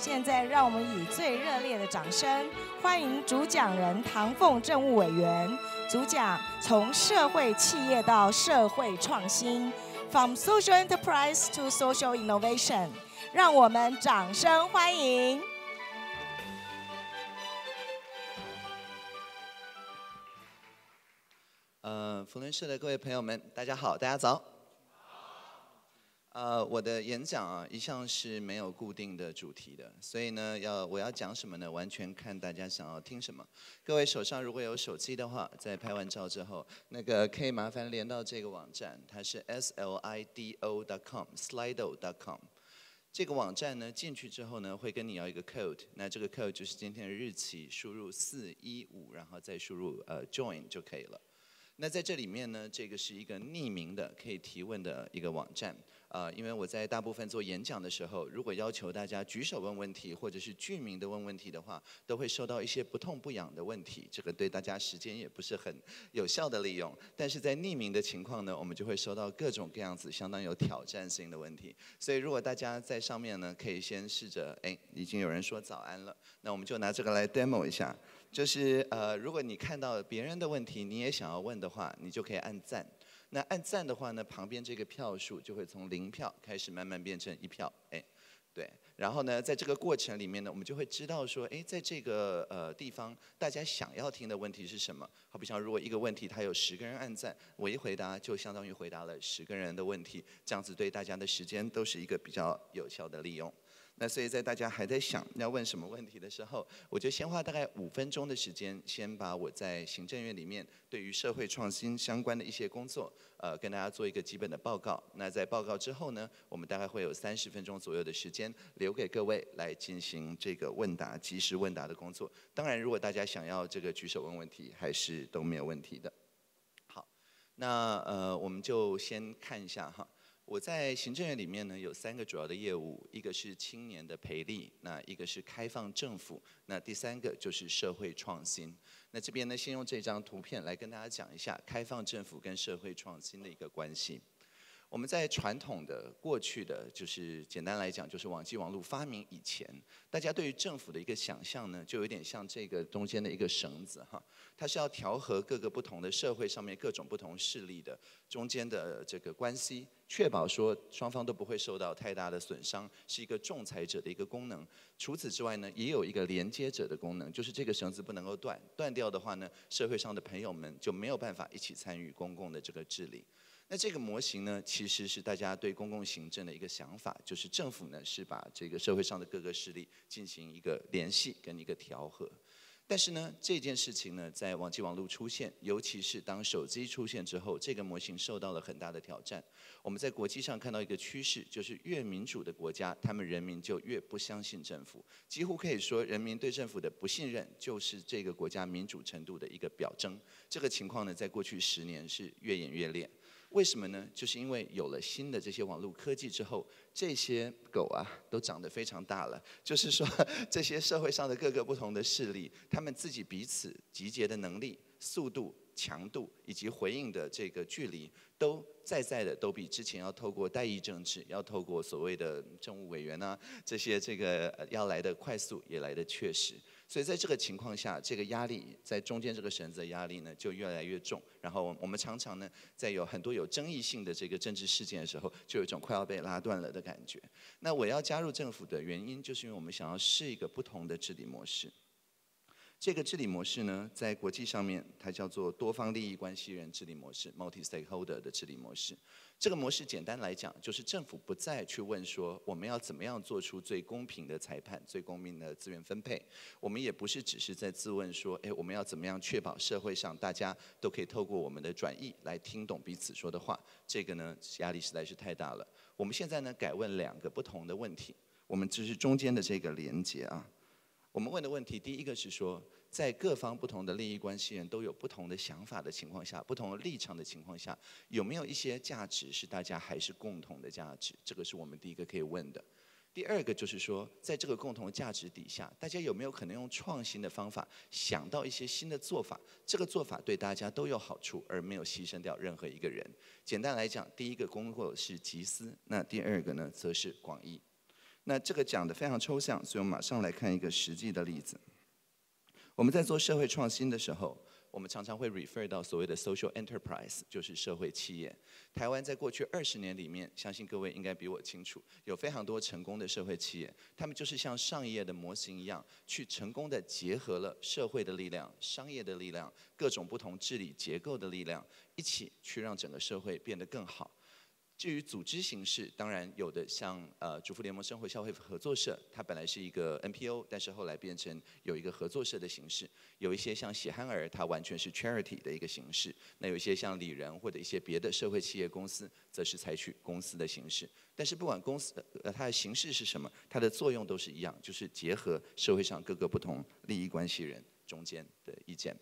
现在让我们以最热烈的掌声欢迎主讲人唐凤政务委员。主讲从社会企业到社会创新，From social enterprise to social innovation，让我们掌声欢迎。呃，福伦社的各位朋友们，大家好，大家早。呃，我的演讲啊，一向是没有固定的主题的，所以呢，要我要讲什么呢？完全看大家想要听什么。各位手上如果有手机的话，在拍完照之后，那个可以麻烦连到这个网站，它是 s l i d o dot com slido dot com。这个网站呢，进去之后呢，会跟你要一个 code，那这个 code 就是今天的日期，输入四一五，然后再输入呃 join 就可以了。那在这里面呢，这个是一个匿名的可以提问的一个网站。啊，因为我在大部分做演讲的时候，如果要求大家举手问问题，或者是具名的问问题的话，都会收到一些不痛不痒的问题，这个对大家时间也不是很有效的利用。但是在匿名的情况呢，我们就会收到各种各样子相当有挑战性的问题。所以如果大家在上面呢，可以先试着，哎，已经有人说早安了，那我们就拿这个来 demo 一下。就是呃，如果你看到别人的问题，你也想要问的话，你就可以按赞。那按赞的话呢，旁边这个票数就会从零票开始慢慢变成一票，哎，对。然后呢，在这个过程里面呢，我们就会知道说，哎，在这个呃地方，大家想要听的问题是什么？好比像如果一个问题它有十个人按赞，我一回答就相当于回答了十个人的问题，这样子对大家的时间都是一个比较有效的利用。那所以在大家还在想要问什么问题的时候，我就先花大概五分钟的时间，先把我在行政院里面对于社会创新相关的一些工作，呃，跟大家做一个基本的报告。那在报告之后呢，我们大概会有三十分钟左右的时间留给各位来进行这个问答、及时问答的工作。当然，如果大家想要这个举手问问题，还是都没有问题的。好，那呃，我们就先看一下哈。我在行政院里面呢，有三个主要的业务，一个是青年的培力，那一个是开放政府，那第三个就是社会创新。那这边呢，先用这张图片来跟大家讲一下开放政府跟社会创新的一个关系。我们在传统的过去的，就是简单来讲，就是网际网络发明以前，大家对于政府的一个想象呢，就有点像这个中间的一个绳子哈，它是要调和各个不同的社会上面各种不同势力的中间的这个关系，确保说双方都不会受到太大的损伤，是一个仲裁者的一个功能。除此之外呢，也有一个连接者的功能，就是这个绳子不能够断，断掉的话呢，社会上的朋友们就没有办法一起参与公共的这个治理。那这个模型呢，其实是大家对公共行政的一个想法，就是政府呢是把这个社会上的各个势力进行一个联系跟一个调和。但是呢，这件事情呢，在网际网络出现，尤其是当手机出现之后，这个模型受到了很大的挑战。我们在国际上看到一个趋势，就是越民主的国家，他们人民就越不相信政府。几乎可以说，人民对政府的不信任，就是这个国家民主程度的一个表征。这个情况呢，在过去十年是越演越烈。为什么呢？就是因为有了新的这些网络科技之后，这些狗啊都长得非常大了。就是说，这些社会上的各个不同的势力，他们自己彼此集结的能力、速度、强度以及回应的这个距离，都在在的都比之前要透过代议政治，要透过所谓的政务委员啊这些这个要来的快速，也来的确实。所以在这个情况下，这个压力在中间这个绳子的压力呢就越来越重。然后我们常常呢在有很多有争议性的这个政治事件的时候，就有一种快要被拉断了的感觉。那我要加入政府的原因，就是因为我们想要试一个不同的治理模式。这个治理模式呢，在国际上面，它叫做多方利益关系人治理模式 （multi-stakeholder 的治理模式）。这个模式简单来讲，就是政府不再去问说我们要怎么样做出最公平的裁判、最公平的资源分配。我们也不是只是在自问说，哎，我们要怎么样确保社会上大家都可以透过我们的转译来听懂彼此说的话。这个呢，压力实在是太大了。我们现在呢，改问两个不同的问题。我们只是中间的这个连接啊。我们问的问题，第一个是说，在各方不同的利益关系人都有不同的想法的情况下，不同的立场的情况下，有没有一些价值是大家还是共同的价值？这个是我们第一个可以问的。第二个就是说，在这个共同价值底下，大家有没有可能用创新的方法想到一些新的做法？这个做法对大家都有好处，而没有牺牲掉任何一个人。简单来讲，第一个工作是集思，那第二个呢，则是广义。那这个讲的非常抽象，所以我们马上来看一个实际的例子。我们在做社会创新的时候，我们常常会 refer 到所谓的 social enterprise，就是社会企业。台湾在过去二十年里面，相信各位应该比我清楚，有非常多成功的社会企业，他们就是像上一页的模型一样，去成功的结合了社会的力量、商业的力量、各种不同治理结构的力量，一起去让整个社会变得更好。至于组织形式，当然有的像呃主妇联盟生活消费合作社，它本来是一个 NPO，但是后来变成有一个合作社的形式。有一些像喜憨儿，它完全是 charity 的一个形式。那有一些像里仁或者一些别的社会企业公司，则是采取公司的形式。但是不管公司呃它的形式是什么，它的作用都是一样，就是结合社会上各个不同利益关系人中间的意见。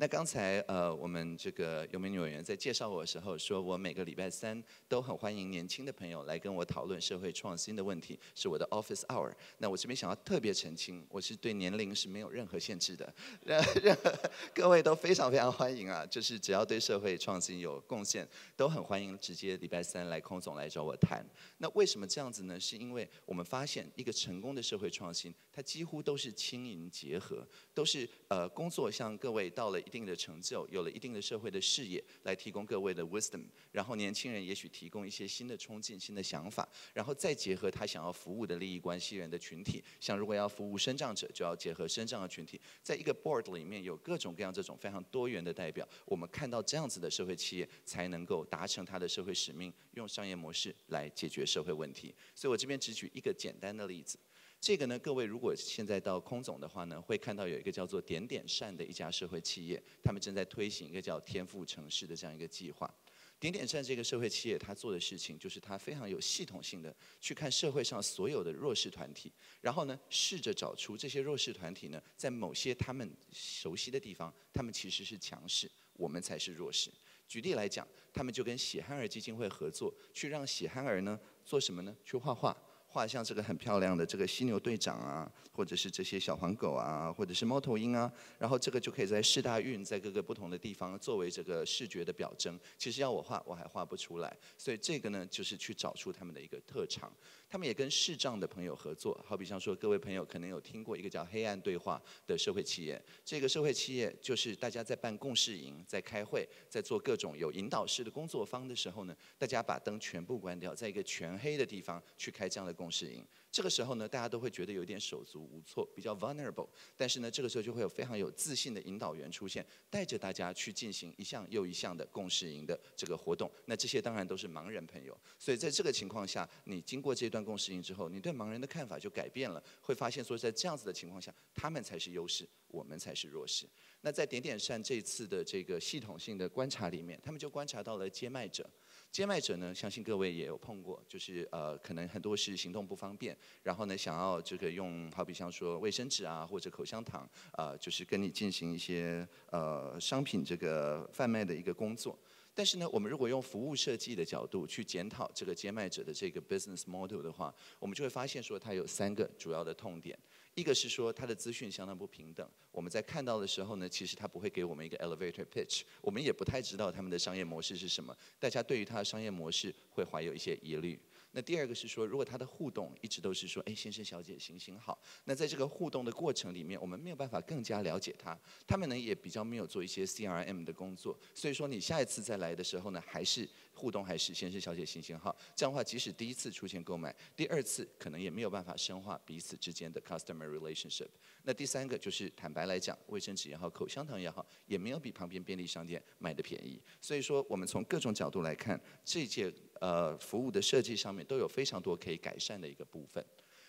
那刚才呃，我们这个有美女委员在介绍我的时候，说我每个礼拜三都很欢迎年轻的朋友来跟我讨论社会创新的问题，是我的 office hour。那我这边想要特别澄清，我是对年龄是没有任何限制的，任何各位都非常非常欢迎啊，就是只要对社会创新有贡献，都很欢迎直接礼拜三来空总来找我谈。那为什么这样子呢？是因为我们发现一个成功的社会创新，它几乎都是轻盈结合，都是呃工作向各位到了。一定的成就，有了一定的社会的视野，来提供各位的 wisdom，然后年轻人也许提供一些新的冲劲、新的想法，然后再结合他想要服务的利益关系人的群体，像如果要服务生长者，就要结合生长的群体，在一个 board 里面有各种各样这种非常多元的代表，我们看到这样子的社会企业才能够达成它的社会使命，用商业模式来解决社会问题。所以我这边只举一个简单的例子。这个呢，各位如果现在到空总的话呢，会看到有一个叫做点点善的一家社会企业，他们正在推行一个叫天赋城市的这样一个计划。点点善这个社会企业，他做的事情就是他非常有系统性的去看社会上所有的弱势团体，然后呢，试着找出这些弱势团体呢，在某些他们熟悉的地方，他们其实是强势，我们才是弱势。举例来讲，他们就跟喜憨儿基金会合作，去让喜憨儿呢做什么呢？去画画。画像这个很漂亮的这个犀牛队长啊，或者是这些小黄狗啊，或者是猫头鹰啊，然后这个就可以在试大运，在各个不同的地方作为这个视觉的表征。其实要我画，我还画不出来，所以这个呢，就是去找出他们的一个特长。他们也跟视障的朋友合作，好比像说，各位朋友可能有听过一个叫“黑暗对话”的社会企业。这个社会企业就是大家在办共事营、在开会、在做各种有引导式的工作坊的时候呢，大家把灯全部关掉，在一个全黑的地方去开这样的共事营。这个时候呢，大家都会觉得有点手足无措，比较 vulnerable。但是呢，这个时候就会有非常有自信的引导员出现，带着大家去进行一项又一项的共事营的这个活动。那这些当然都是盲人朋友，所以在这个情况下，你经过这段共事营之后，你对盲人的看法就改变了，会发现说在这样子的情况下，他们才是优势，我们才是弱势。那在点点善这次的这个系统性的观察里面，他们就观察到了接麦者。接麦者呢，相信各位也有碰过，就是呃，可能很多是行动不方便，然后呢，想要这个用，好比像说卫生纸啊，或者口香糖，啊，就是跟你进行一些呃商品这个贩卖的一个工作。但是呢，我们如果用服务设计的角度去检讨这个接麦者的这个 business model 的话，我们就会发现说，它有三个主要的痛点。一个是说他的资讯相当不平等，我们在看到的时候呢，其实他不会给我们一个 elevator pitch，我们也不太知道他们的商业模式是什么，大家对于他的商业模式会怀有一些疑虑。那第二个是说，如果他的互动一直都是说，哎，先生小姐行行好，那在这个互动的过程里面，我们没有办法更加了解他。他们呢也比较没有做一些 CRM 的工作，所以说你下一次再来的时候呢，还是互动还是先生小姐行行好。这样的话，即使第一次出现购买，第二次可能也没有办法深化彼此之间的 customer relationship。那第三个就是坦白来讲，卫生纸也好，口香糖也好，也没有比旁边便利商店买的便宜。所以说，我们从各种角度来看，这届。呃，服务的设计上面都有非常多可以改善的一个部分，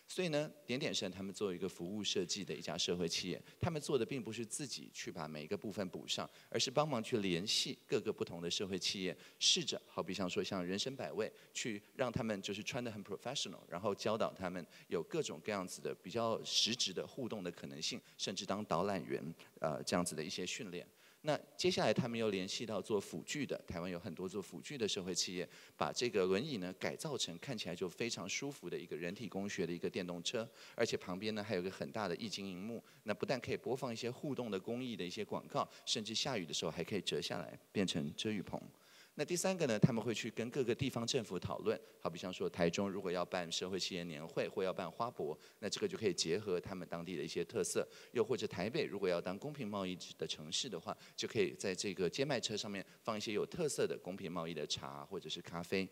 所以呢，点点生他们作为一个服务设计的一家社会企业，他们做的并不是自己去把每一个部分补上，而是帮忙去联系各个不同的社会企业，试着好比像说像人生百味，去让他们就是穿的很 professional，然后教导他们有各种各样子的比较实质的互动的可能性，甚至当导览员，呃，这样子的一些训练。那接下来他们又联系到做辅具的，台湾有很多做辅具的社会企业，把这个轮椅呢改造成看起来就非常舒服的一个人体工学的一个电动车，而且旁边呢还有个很大的液晶荧幕，那不但可以播放一些互动的公益的一些广告，甚至下雨的时候还可以折下来变成遮雨棚。那第三个呢，他们会去跟各个地方政府讨论，好比像说台中如果要办社会企业年会或要办花博，那这个就可以结合他们当地的一些特色；又或者台北如果要当公平贸易的城市的话，就可以在这个街卖车上面放一些有特色的公平贸易的茶或者是咖啡。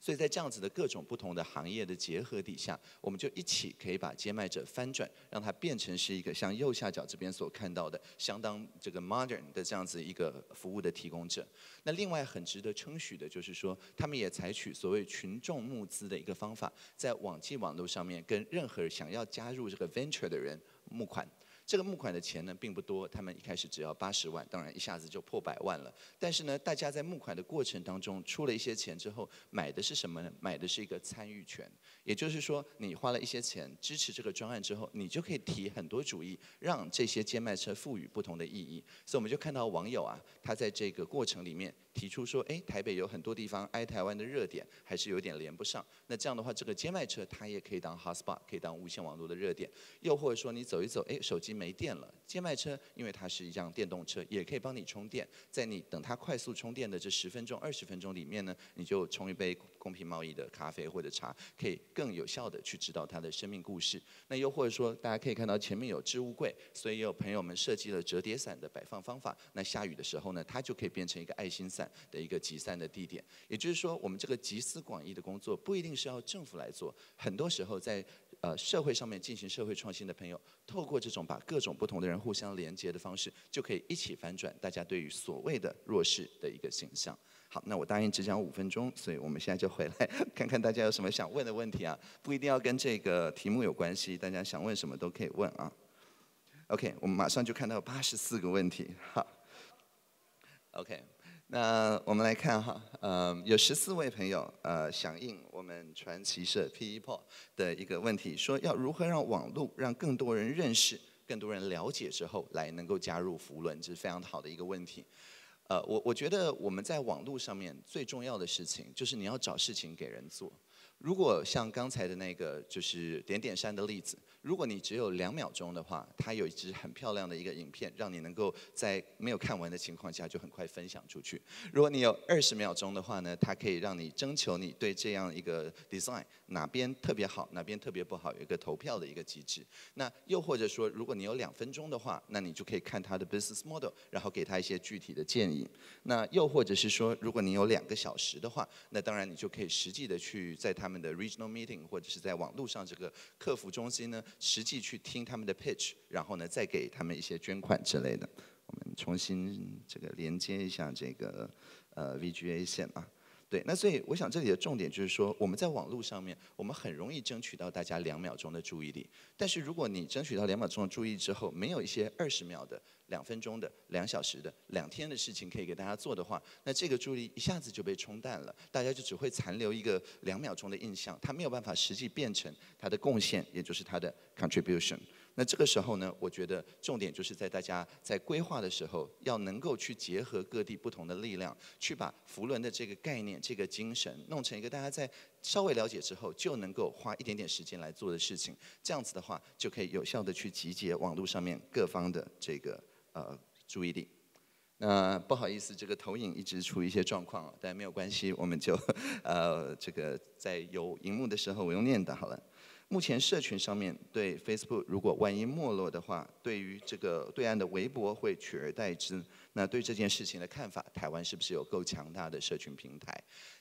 所以在这样子的各种不同的行业的结合底下，我们就一起可以把接麦者翻转，让它变成是一个像右下角这边所看到的相当这个 modern 的这样子一个服务的提供者。那另外很值得称许的就是说，他们也采取所谓群众募资的一个方法，在网际网络上面跟任何想要加入这个 venture 的人募款。这个募款的钱呢并不多，他们一开始只要八十万，当然一下子就破百万了。但是呢，大家在募款的过程当中出了一些钱之后，买的是什么呢？买的是一个参与权。也就是说，你花了一些钱支持这个专案之后，你就可以提很多主意，让这些兼卖车赋予不同的意义。所以我们就看到网友啊，他在这个过程里面。提出说，哎，台北有很多地方挨台湾的热点，还是有点连不上。那这样的话，这个接麦车它也可以当 hotspot，可以当无线网络的热点。又或者说，你走一走，哎，手机没电了，接麦车因为它是一辆电动车，也可以帮你充电。在你等它快速充电的这十分钟、二十分钟里面呢，你就冲一杯公平贸易的咖啡或者茶，可以更有效的去知道它的生命故事。那又或者说，大家可以看到前面有置物柜，所以有朋友们设计了折叠伞的摆放方法。那下雨的时候呢，它就可以变成一个爱心伞。的一个集散的地点，也就是说，我们这个集思广益的工作不一定是要政府来做，很多时候在呃社会上面进行社会创新的朋友，透过这种把各种不同的人互相连接的方式，就可以一起反转大家对于所谓的弱势的一个形象。好，那我答应只讲五分钟，所以我们现在就回来看看大家有什么想问的问题啊，不一定要跟这个题目有关系，大家想问什么都可以问啊。OK，我们马上就看到八十四个问题，好，OK。那我们来看哈，呃，有十四位朋友呃响应我们传奇社 P E Paul 的一个问题，说要如何让网络让更多人认识、更多人了解之后，来能够加入福伦，这是非常好的一个问题。呃，我我觉得我们在网络上面最重要的事情，就是你要找事情给人做。如果像刚才的那个就是点点山的例子。如果你只有两秒钟的话，它有一支很漂亮的一个影片，让你能够在没有看完的情况下就很快分享出去。如果你有二十秒钟的话呢，它可以让你征求你对这样一个 design 哪边特别好，哪边特别不好，有一个投票的一个机制。那又或者说，如果你有两分钟的话，那你就可以看它的 business model，然后给他一些具体的建议。那又或者是说，如果你有两个小时的话，那当然你就可以实际的去在他他们的 regional meeting 或者是在网络上这个客服中心呢。实际去听他们的 pitch，然后呢，再给他们一些捐款之类的。我们重新这个连接一下这个呃 VGA 线啊。对，那所以我想这里的重点就是说，我们在网络上面，我们很容易争取到大家两秒钟的注意力。但是如果你争取到两秒钟的注意之后，没有一些二十秒的、两分钟的、两小时的、两天的事情可以给大家做的话，那这个注意力一下子就被冲淡了，大家就只会残留一个两秒钟的印象，它没有办法实际变成它的贡献，也就是它的 contribution。那这个时候呢，我觉得重点就是在大家在规划的时候，要能够去结合各地不同的力量，去把福伦的这个概念、这个精神，弄成一个大家在稍微了解之后就能够花一点点时间来做的事情。这样子的话，就可以有效的去集结网络上面各方的这个呃注意力。那不好意思，这个投影一直出一些状况，但没有关系，我们就 呃这个在有荧幕的时候我用念的好了。目前社群上面对 Facebook 如果万一没落的话，对于这个对岸的微博会取而代之。那对这件事情的看法，台湾是不是有够强大的社群平台？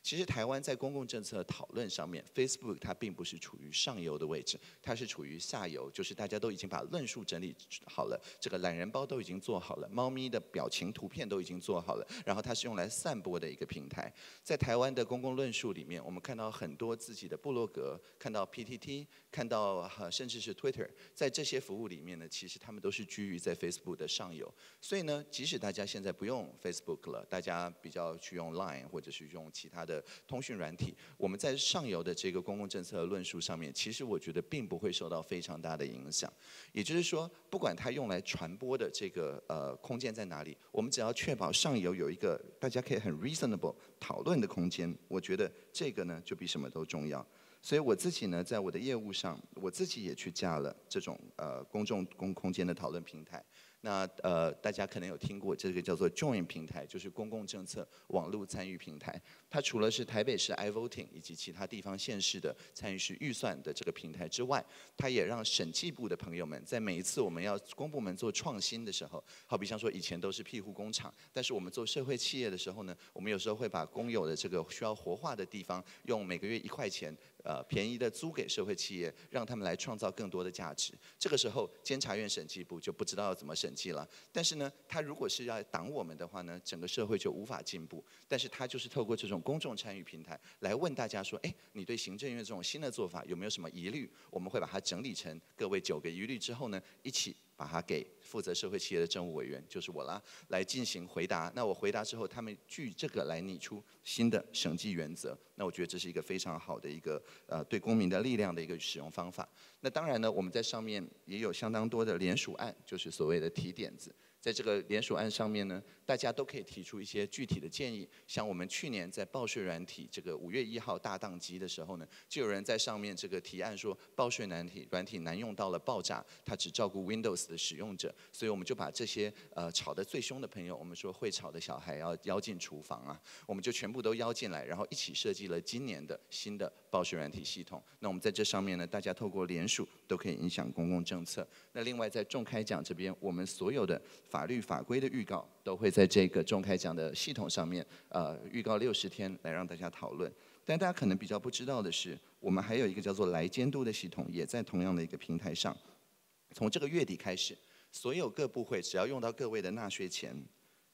其实台湾在公共政策讨论上面，Facebook 它并不是处于上游的位置，它是处于下游，就是大家都已经把论述整理好了，这个懒人包都已经做好了，猫咪的表情图片都已经做好了，然后它是用来散播的一个平台。在台湾的公共论述里面，我们看到很多自己的部落格，看到 PTT，看到甚至是 Twitter，在这些服务里面呢，其实他们都是居于在 Facebook 的上游。所以呢，即使大家现在不用 Facebook 了，大家比较去用 Line 或者是用其他的通讯软体。我们在上游的这个公共政策论述上面，其实我觉得并不会受到非常大的影响。也就是说，不管它用来传播的这个呃空间在哪里，我们只要确保上游有一个大家可以很 reasonable 讨论的空间，我觉得这个呢就比什么都重要。所以我自己呢，在我的业务上，我自己也去加了这种呃公众公空间的讨论平台。那呃，大家可能有听过这个叫做 Join 平台，就是公共政策网络参与平台。它除了是台北市 iVoting 以及其他地方县市的参与式预算的这个平台之外，它也让审计部的朋友们在每一次我们要公部门做创新的时候，好比像说以前都是庇护工厂，但是我们做社会企业的时候呢，我们有时候会把公有的这个需要活化的地方，用每个月一块钱。呃，便宜的租给社会企业，让他们来创造更多的价值。这个时候，监察院审计部就不知道要怎么审计了。但是呢，他如果是要挡我们的话呢，整个社会就无法进步。但是他就是透过这种公众参与平台来问大家说：，哎，你对行政院这种新的做法有没有什么疑虑？我们会把它整理成各位九个疑虑之后呢，一起。把它给负责社会企业的政务委员，就是我啦，来进行回答。那我回答之后，他们据这个来拟出新的审计原则。那我觉得这是一个非常好的一个呃对公民的力量的一个使用方法。那当然呢，我们在上面也有相当多的联署案，就是所谓的提点子。在这个联署案上面呢，大家都可以提出一些具体的建议。像我们去年在报税软体这个五月一号大档机的时候呢，就有人在上面这个提案说，报税软体软体难用到了爆炸，它只照顾 Windows 的使用者。所以我们就把这些呃吵得最凶的朋友，我们说会吵的小孩要邀进厨房啊，我们就全部都邀进来，然后一起设计了今年的新的报税软体系统。那我们在这上面呢，大家透过联署都可以影响公共政策。那另外在众开讲这边，我们所有的法律法规的预告都会在这个众开讲的系统上面，呃，预告六十天来让大家讨论。但大家可能比较不知道的是，我们还有一个叫做来监督的系统，也在同样的一个平台上。从这个月底开始，所有各部会只要用到各位的纳税钱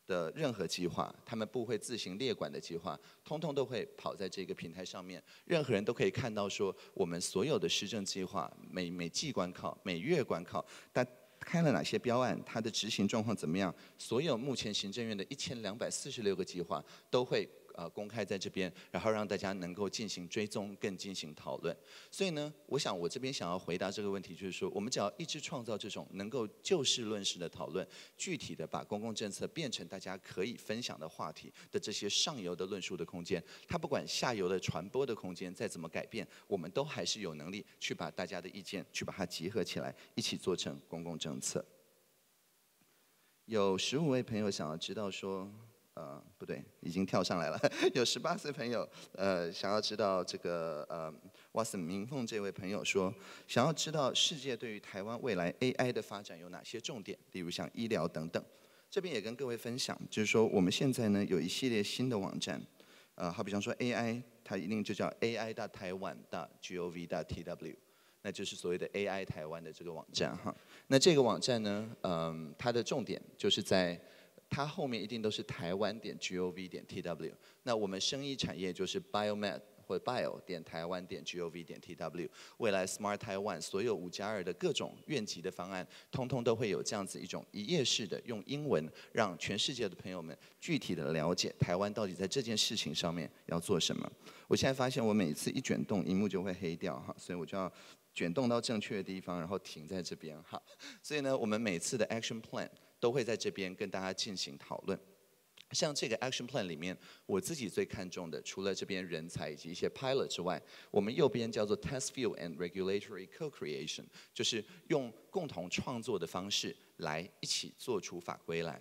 的任何计划，他们部会自行列管的计划，通通都会跑在这个平台上面。任何人都可以看到说，我们所有的施政计划，每每季关考，每月关考，但。开了哪些标案？它的执行状况怎么样？所有目前行政院的一千两百四十六个计划都会。呃，公开在这边，然后让大家能够进行追踪，更进行讨论。所以呢，我想我这边想要回答这个问题，就是说，我们只要一直创造这种能够就事论事的讨论，具体的把公共政策变成大家可以分享的话题的这些上游的论述的空间，它不管下游的传播的空间再怎么改变，我们都还是有能力去把大家的意见去把它集合起来，一起做成公共政策。有十五位朋友想要知道说。呃，不对，已经跳上来了。有十八岁朋友，呃，想要知道这个呃，哇塞明凤这位朋友说，想要知道世界对于台湾未来 AI 的发展有哪些重点，例如像医疗等等。这边也跟各位分享，就是说我们现在呢有一系列新的网站，呃，好比方说 AI，它一定就叫 AI 大台湾大 gov 大 tw，那就是所谓的 AI 台湾的这个网站哈。那这个网站呢，嗯，它的重点就是在。它后面一定都是台湾点 gov 点 tw，那我们生意产业就是 biomed 或 bio 点台湾点 gov 点 tw，未来 smart Taiwan 所有五加二的各种院级的方案，通通都会有这样子一种一页式的，用英文让全世界的朋友们具体的了解台湾到底在这件事情上面要做什么。我现在发现我每次一卷动，荧幕就会黑掉哈，所以我就要卷动到正确的地方，然后停在这边哈。所以呢，我们每次的 action plan。都会在这边跟大家进行讨论。像这个 action plan 里面，我自己最看重的，除了这边人才以及一些 pilot 之外，我们右边叫做 test field and regulatory co-creation，就是用共同创作的方式来一起做出法规来。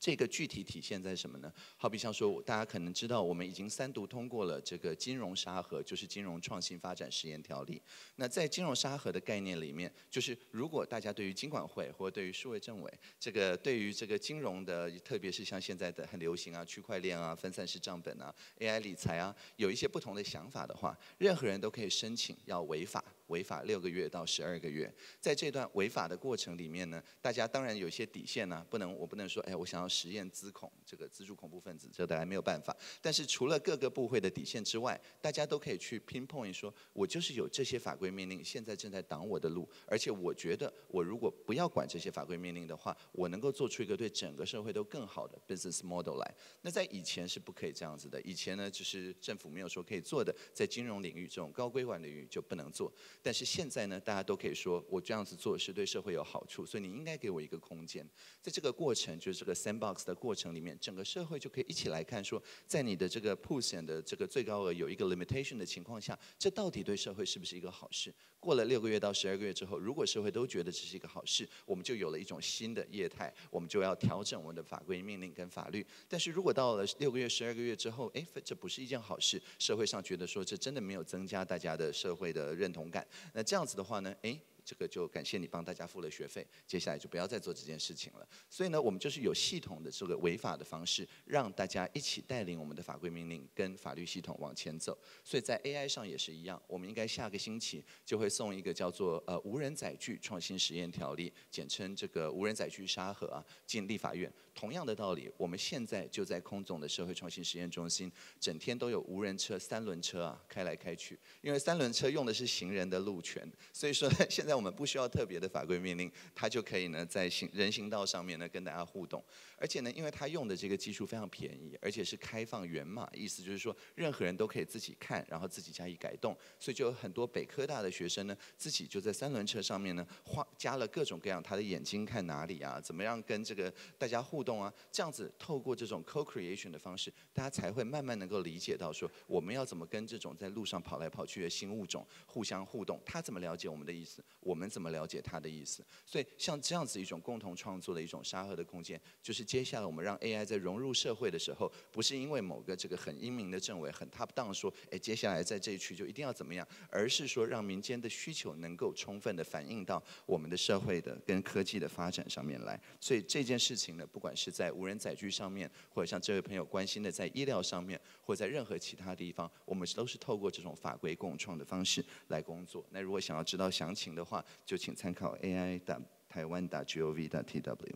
这个具体体现在什么呢？好比像说，大家可能知道，我们已经三读通过了这个金融沙盒，就是金融创新发展实验条例。那在金融沙盒的概念里面，就是如果大家对于金管会或对于数位政委，这个对于这个金融的，特别是像现在的很流行啊，区块链啊，分散式账本啊，AI 理财啊，有一些不同的想法的话，任何人都可以申请要违法。违法六个月到十二个月，在这段违法的过程里面呢，大家当然有一些底线呢，不能我不能说，哎，我想要实验资恐这个资助恐怖分子，这大家没有办法。但是除了各个部会的底线之外，大家都可以去 pinpoint 说，我就是有这些法规命令，现在正在挡我的路，而且我觉得我如果不要管这些法规命令的话，我能够做出一个对整个社会都更好的 business model 来。那在以前是不可以这样子的，以前呢就是政府没有说可以做的，在金融领域这种高规管领域就不能做。但是现在呢，大家都可以说我这样子做是对社会有好处，所以你应该给我一个空间。在这个过程，就是这个 sandbox 的过程里面，整个社会就可以一起来看说，在你的这个 p u s 的这个最高额有一个 limitation 的情况下，这到底对社会是不是一个好事？过了六个月到十二个月之后，如果社会都觉得这是一个好事，我们就有了一种新的业态，我们就要调整我们的法规命令跟法律。但是如果到了六个月、十二个月之后，哎，这不是一件好事，社会上觉得说这真的没有增加大家的社会的认同感，那这样子的话呢，哎。这个就感谢你帮大家付了学费，接下来就不要再做这件事情了。所以呢，我们就是有系统的这个违法的方式，让大家一起带领我们的法规命令跟法律系统往前走。所以在 AI 上也是一样，我们应该下个星期就会送一个叫做呃无人载具创新实验条例，简称这个无人载具沙盒啊，进立法院。同样的道理，我们现在就在空总的社会创新实验中心，整天都有无人车、三轮车啊开来开去。因为三轮车用的是行人的路权，所以说现在在我们不需要特别的法规命令，它就可以呢在行人行道上面呢跟大家互动。而且呢，因为它用的这个技术非常便宜，而且是开放源码，意思就是说任何人都可以自己看，然后自己加以改动。所以就有很多北科大的学生呢，自己就在三轮车上面呢画加了各种各样他的眼睛看哪里啊，怎么样跟这个大家。互动啊，这样子透过这种 co-creation 的方式，大家才会慢慢能够理解到说，我们要怎么跟这种在路上跑来跑去的新物种互相互动，他怎么了解我们的意思，我们怎么了解他的意思。所以像这样子一种共同创作的一种沙盒的空间，就是接下来我们让 AI 在融入社会的时候，不是因为某个这个很英明的政委很 top down 说，哎，接下来在这一区就一定要怎么样，而是说让民间的需求能够充分的反映到我们的社会的跟科技的发展上面来。所以这件事情呢，不管是在无人载具上面，或者像这位朋友关心的，在医疗上面，或在任何其他地方，我们都是透过这种法规共创的方式来工作。那如果想要知道详情的话，话就请参考 AI 的台湾的 gov 的 tw。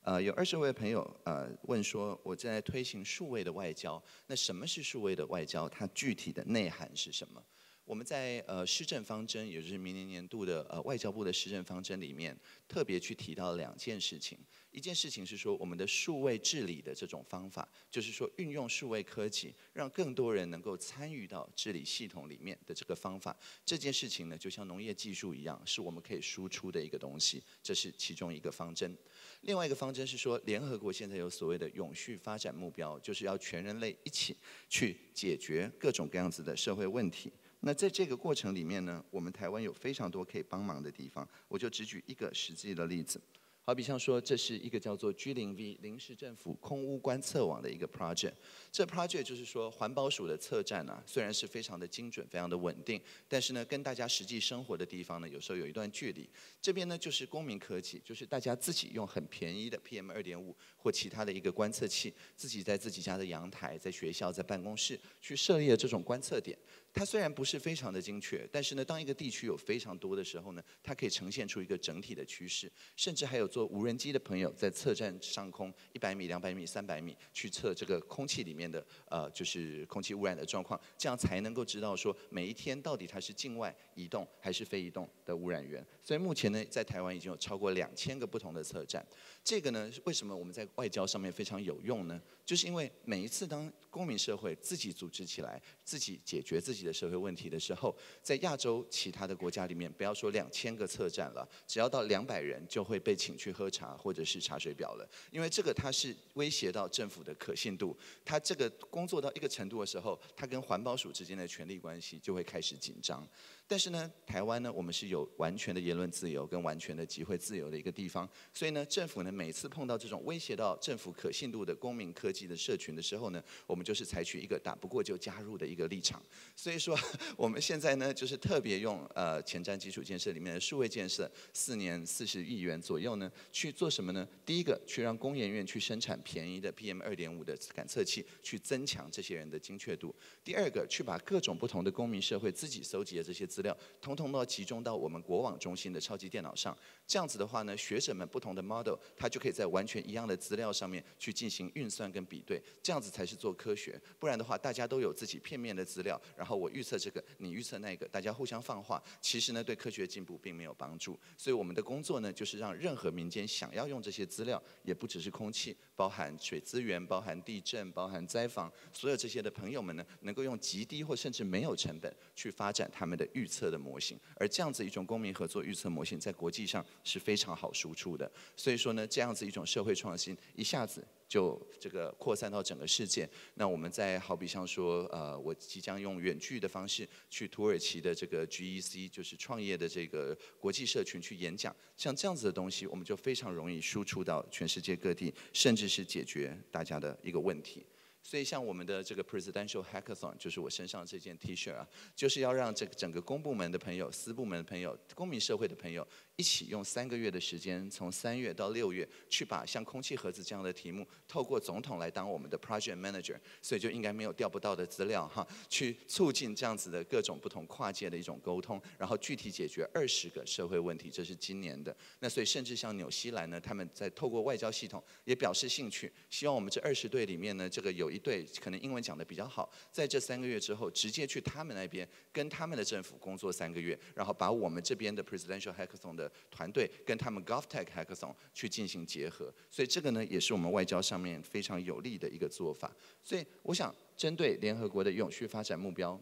呃，有二十位朋友呃问说，我在推行数位的外交，那什么是数位的外交？它具体的内涵是什么？我们在呃施政方针，也就是明年年度的呃外交部的施政方针里面，特别去提到两件事情。一件事情是说，我们的数位治理的这种方法，就是说运用数位科技，让更多人能够参与到治理系统里面的这个方法。这件事情呢，就像农业技术一样，是我们可以输出的一个东西。这是其中一个方针。另外一个方针是说，联合国现在有所谓的永续发展目标，就是要全人类一起去解决各种各样子的社会问题。那在这个过程里面呢，我们台湾有非常多可以帮忙的地方，我就只举一个实际的例子。好比像说，这是一个叫做 G 零 V 临时政府空屋观测网的一个 project。这 project 就是说，环保署的测站呢，虽然是非常的精准、非常的稳定，但是呢，跟大家实际生活的地方呢，有时候有一段距离。这边呢，就是公民科技，就是大家自己用很便宜的 PM 二点五或其他的一个观测器，自己在自己家的阳台、在学校、在办公室去设立了这种观测点。它虽然不是非常的精确，但是呢，当一个地区有非常多的时候呢，它可以呈现出一个整体的趋势，甚至还有做无人机的朋友在测站上空一百米、两百米、三百米去测这个空气里面的呃，就是空气污染的状况，这样才能够知道说每一天到底它是境外移动还是非移动的污染源。所以目前呢，在台湾已经有超过两千个不同的测站。这个呢，为什么我们在外交上面非常有用呢？就是因为每一次当公民社会自己组织起来，自己解决自己的社会问题的时候，在亚洲其他的国家里面，不要说两千个策站了，只要到两百人就会被请去喝茶或者是查水表了。因为这个它是威胁到政府的可信度，它这个工作到一个程度的时候，它跟环保署之间的权力关系就会开始紧张。但是呢，台湾呢，我们是有完全的言论自由跟完全的集会自由的一个地方，所以呢，政府呢每次碰到这种威胁到政府可信度的公民科技的社群的时候呢，我们就是采取一个打不过就加入的一个立场。所以说，我们现在呢，就是特别用呃前瞻基础建设里面的数位建设，四年四十亿元左右呢，去做什么呢？第一个，去让工研院去生产便宜的 PM 二点五的感测器，去增强这些人的精确度。第二个，去把各种不同的公民社会自己搜集的这些。资资料统统都集中到我们国网中心的超级电脑上，这样子的话呢，学者们不同的 model，它就可以在完全一样的资料上面去进行运算跟比对，这样子才是做科学。不然的话，大家都有自己片面的资料，然后我预测这个，你预测那个，大家互相放话，其实呢，对科学进步并没有帮助。所以我们的工作呢，就是让任何民间想要用这些资料，也不只是空气，包含水资源，包含地震，包含灾防，所有这些的朋友们呢，能够用极低或甚至没有成本去发展他们的预。测的模型，而这样子一种公民合作预测模型在国际上是非常好输出的。所以说呢，这样子一种社会创新一下子就这个扩散到整个世界。那我们在好比像说，呃，我即将用远距的方式去土耳其的这个 GEC，就是创业的这个国际社群去演讲，像这样子的东西，我们就非常容易输出到全世界各地，甚至是解决大家的一个问题。所以像我们的这个 Presidential Hackathon，就是我身上这件 T 恤啊，就是要让这个整个公部门的朋友、私部门的朋友、公民社会的朋友。一起用三个月的时间，从三月到六月，去把像空气盒子这样的题目，透过总统来当我们的 project manager，所以就应该没有调不到的资料哈，去促进这样子的各种不同跨界的一种沟通，然后具体解决二十个社会问题，这是今年的。那所以甚至像纽西兰呢，他们在透过外交系统也表示兴趣，希望我们这二十队里面呢，这个有一队可能英文讲的比较好，在这三个月之后，直接去他们那边跟他们的政府工作三个月，然后把我们这边的 presidential hackathon 的团队跟他们 GovTech Hackathon 去进行结合，所以这个呢也是我们外交上面非常有利的一个做法。所以我想针对联合国的永续发展目标，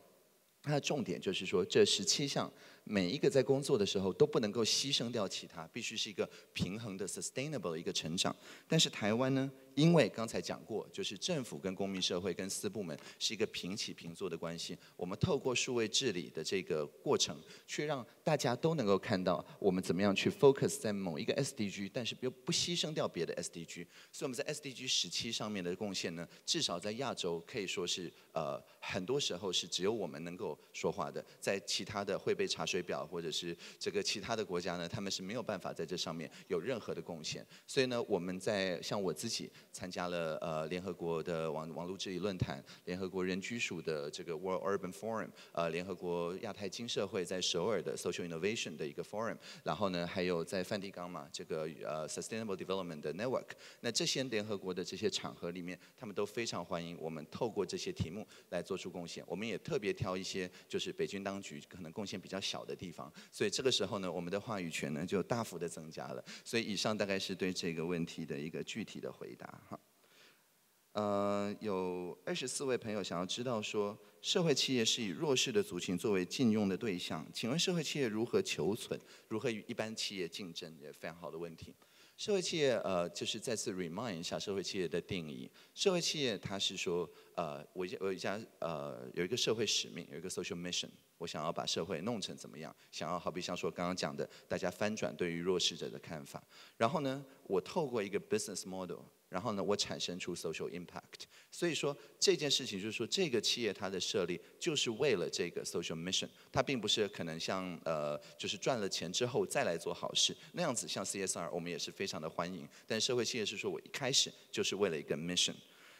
它的重点就是说这十七项。每一个在工作的时候都不能够牺牲掉其他，必须是一个平衡的 sustainable 一个成长。但是台湾呢，因为刚才讲过，就是政府跟公民社会跟私部门是一个平起平坐的关系。我们透过数位治理的这个过程，去让大家都能够看到我们怎么样去 focus 在某一个 SDG，但是又不牺牲掉别的 SDG。所以我们在 SDG 十七上面的贡献呢，至少在亚洲可以说是呃很多时候是只有我们能够说话的，在其他的会被查询。水表或者是这个其他的国家呢，他们是没有办法在这上面有任何的贡献。所以呢，我们在像我自己参加了呃联合国的网网络治理论坛，联合国人居署的这个 World Urban Forum，呃联合国亚太经社会在首尔的 Social Innovation 的一个 Forum，然后呢还有在梵蒂冈嘛这个呃 Sustainable Development 的 Network，那这些联合国的这些场合里面，他们都非常欢迎我们透过这些题目来做出贡献。我们也特别挑一些就是北京当局可能贡献比较小。的地方，所以这个时候呢，我们的话语权呢就大幅的增加了。所以以上大概是对这个问题的一个具体的回答哈。呃，有二十四位朋友想要知道说，社会企业是以弱势的族群作为禁用的对象，请问社会企业如何求存，如何与一般企业竞争？也非常好的问题。社会企业呃，就是再次 remind 一下社会企业的定义。社会企业它是说，呃，我我一家呃有一个社会使命，有一个 social mission。我想要把社会弄成怎么样？想要好比像说刚刚讲的，大家翻转对于弱势者的看法。然后呢，我透过一个 business model，然后呢，我产生出 social impact。所以说这件事情就是说，这个企业它的设立就是为了这个 social mission，它并不是可能像呃，就是赚了钱之后再来做好事那样子。像 CSR，我们也是非常的欢迎。但社会企业是说我一开始就是为了一个 mission。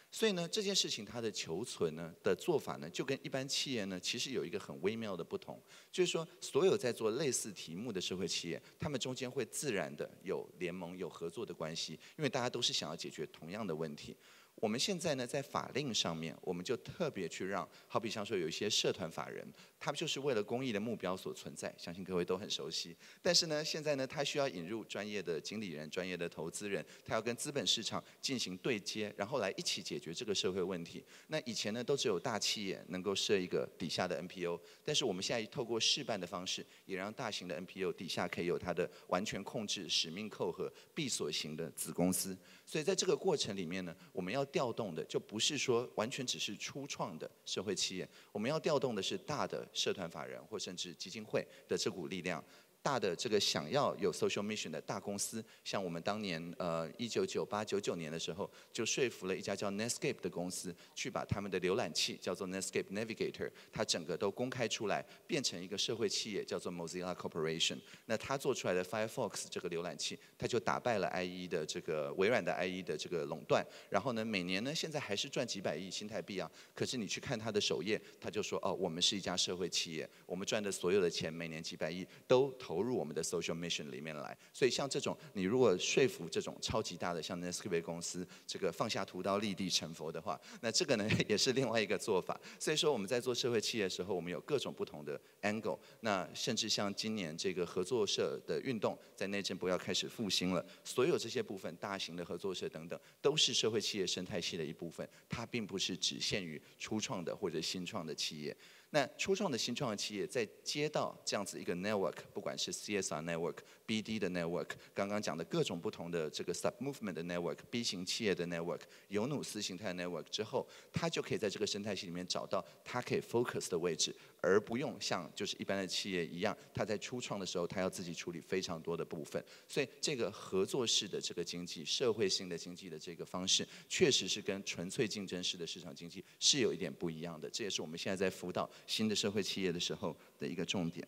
所以呢，这件事情它的求存呢的做法呢，就跟一般企业呢，其实有一个很微妙的不同，就是说，所有在做类似题目的社会企业，他们中间会自然的有联盟、有合作的关系，因为大家都是想要解决同样的问题。我们现在呢，在法令上面，我们就特别去让，好比像说有一些社团法人，他就是为了公益的目标所存在，相信各位都很熟悉。但是呢，现在呢，他需要引入专业的经理人、专业的投资人，他要跟资本市场进行对接，然后来一起解决这个社会问题。那以前呢，都只有大企业能够设一个底下的 NPO，但是我们现在透过示办的方式，也让大型的 NPO 底下可以有它的完全控制、使命扣合、闭锁型的子公司。所以在这个过程里面呢，我们要调动的就不是说完全只是初创的社会企业，我们要调动的是大的社团法人或甚至基金会的这股力量。大的这个想要有 social mission 的大公司，像我们当年呃一九九八九九年的时候，就说服了一家叫 Netscape 的公司，去把他们的浏览器叫做 Netscape Navigator，它整个都公开出来，变成一个社会企业，叫做 Mozilla Corporation。那它做出来的 Firefox 这个浏览器，它就打败了 IE 的这个微软的 IE 的这个垄断。然后呢，每年呢现在还是赚几百亿新台币啊。可是你去看它的首页，它就说哦，我们是一家社会企业，我们赚的所有的钱，每年几百亿都投。投入我们的 social mission 里面来，所以像这种，你如果说服这种超级大的像 Nestle 公司，这个放下屠刀立地成佛的话，那这个呢也是另外一个做法。所以说我们在做社会企业的时候，我们有各种不同的 angle。那甚至像今年这个合作社的运动，在内政部要开始复兴了，所有这些部分，大型的合作社等等，都是社会企业生态系的一部分，它并不是只限于初创的或者新创的企业。那初创的新创企业在接到这样子一个 network，不管是 CSR network、BD 的 network，刚刚讲的各种不同的这个 sub movement 的 network、B 型企业的 network、有努斯形态 network 之后，它就可以在这个生态系里面找到它可以 focus 的位置，而不用像就是一般的企业一样，它在初创的时候，它要自己处理非常多的部分。所以这个合作式的这个经济、社会性的经济的这个方式，确实是跟纯粹竞争式的市场经济是有一点不一样的。这也是我们现在在辅导。新的社会企业的时候的一个重点，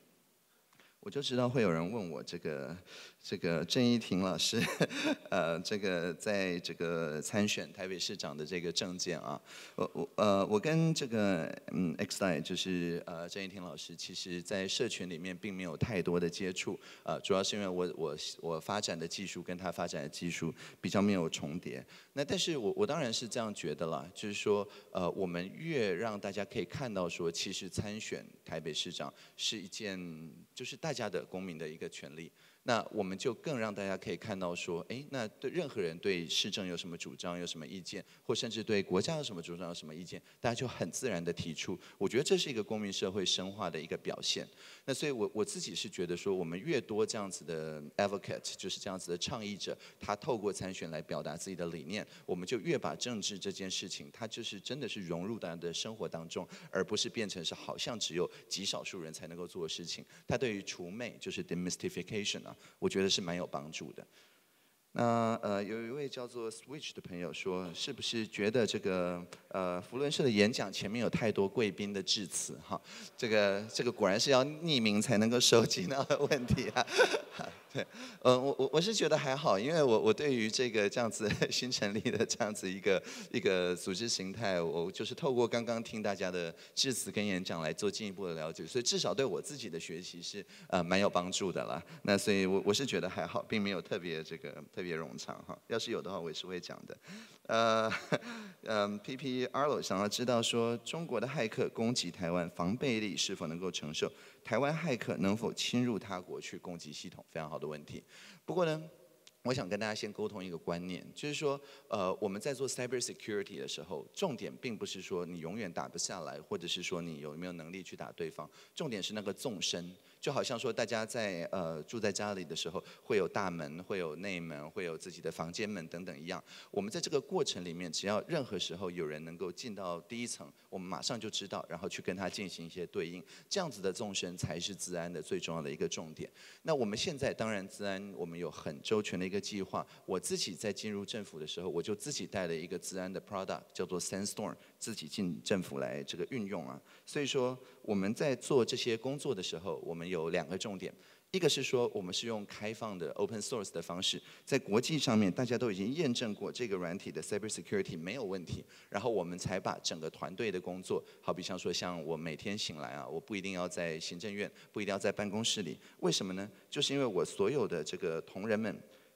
我就知道会有人问我这个。这个郑一婷老师，呃，这个在这个参选台北市长的这个证件啊，我我呃，我跟这个嗯 X 代就是呃郑一婷老师，其实在社群里面并没有太多的接触，呃，主要是因为我我我发展的技术跟他发展的技术比较没有重叠。那但是我我当然是这样觉得啦，就是说呃，我们越让大家可以看到说，其实参选台北市长是一件就是大大家的公民的一个权利。那我们就更让大家可以看到说，哎，那对任何人对市政有什么主张、有什么意见，或甚至对国家有什么主张、有什么意见，大家就很自然的提出。我觉得这是一个公民社会深化的一个表现。那所以，我我自己是觉得说，我们越多这样子的 advocate，就是这样子的倡议者，他透过参选来表达自己的理念，我们就越把政治这件事情，它就是真的是融入大家的生活当中，而不是变成是好像只有极少数人才能够做的事情。它对于除魅，就是 demystification 啊。我觉得是蛮有帮助的。那呃，有一位叫做 Switch 的朋友说，是不是觉得这个呃福伦社的演讲前面有太多贵宾的致辞？哈，这个这个果然是要匿名才能够收集到的问题啊。对，呃，我我我是觉得还好，因为我我对于这个这样子 新成立的这样子一个一个组织形态，我就是透过刚刚听大家的致辞跟演讲来做进一步的了解，所以至少对我自己的学习是呃蛮有帮助的啦。那所以我我是觉得还好，并没有特别这个特别冗长哈。要是有的话，我也是会讲的。呃，嗯，P P Arlo 想要知道说，中国的骇客攻击台湾，防备力是否能够承受？台湾骇客能否侵入他国去攻击系统？非常好的问题。不过呢，我想跟大家先沟通一个观念，就是说，呃，我们在做 cyber security 的时候，重点并不是说你永远打不下来，或者是说你有没有能力去打对方，重点是那个纵深。就好像说，大家在呃住在家里的时候，会有大门，会有内门，会有自己的房间门等等一样。我们在这个过程里面，只要任何时候有人能够进到第一层，我们马上就知道，然后去跟他进行一些对应。这样子的纵深才是治安的最重要的一个重点。那我们现在当然治安，我们有很周全的一个计划。我自己在进入政府的时候，我就自己带了一个治安的 product，叫做 Sandstorm，自己进政府来这个运用啊。所以说我们在做这些工作的时候，我们有两个重点，一个是说我们是用开放的 open source 的方式，在国际上面大家都已经验证过这个软体的 cyber security 没有问题，然后我们才把整个团队的工作，好比像说像我每天醒来啊，我不一定要在行政院，不一定要在办公室里，为什么呢？就是因为我所有的这个同仁们，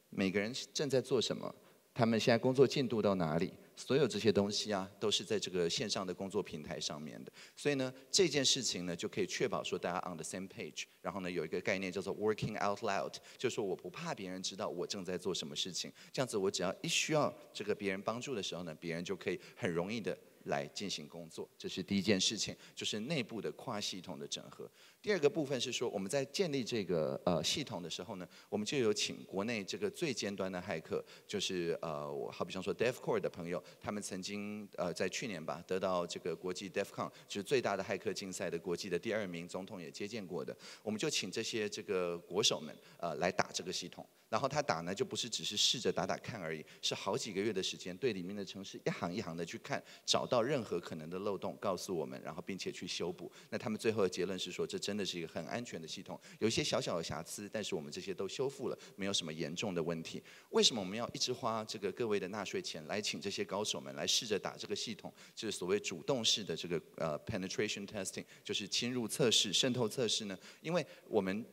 每个人正在做什么，他们现在工作进度到哪里？所有这些东西啊，都是在这个线上的工作平台上面的，所以呢，这件事情呢，就可以确保说大家 on the same page，然后呢，有一个概念叫做 working out loud，就是说我不怕别人知道我正在做什么事情，这样子我只要一需要这个别人帮助的时候呢，别人就可以很容易的来进行工作，这是第一件事情，就是内部的跨系统的整合。第二个部分是说，我们在建立这个呃系统的时候呢，我们就有请国内这个最尖端的骇客，就是呃，我好比方说 DefCore 的朋友，他们曾经呃在去年吧得到这个国际 DefCon，就是最大的骇客竞赛的国际的第二名，总统也接见过的，我们就请这些这个国手们呃来打这个系统，然后他打呢就不是只是试着打打看而已，是好几个月的时间，对里面的城市一行一行的去看，找到任何可能的漏洞告诉我们，然后并且去修补。那他们最后的结论是说，这真。真的是一个很安全的系统，有一些小小的瑕疵，但是我们这些都修复了，没有什么严重的问题。为什么我们要一直花这个各位的纳税钱来请这些高手们来试着打这个系统？就是所谓主动式的这个呃 penetration testing，就是侵入测试、渗透测试呢？因为我们。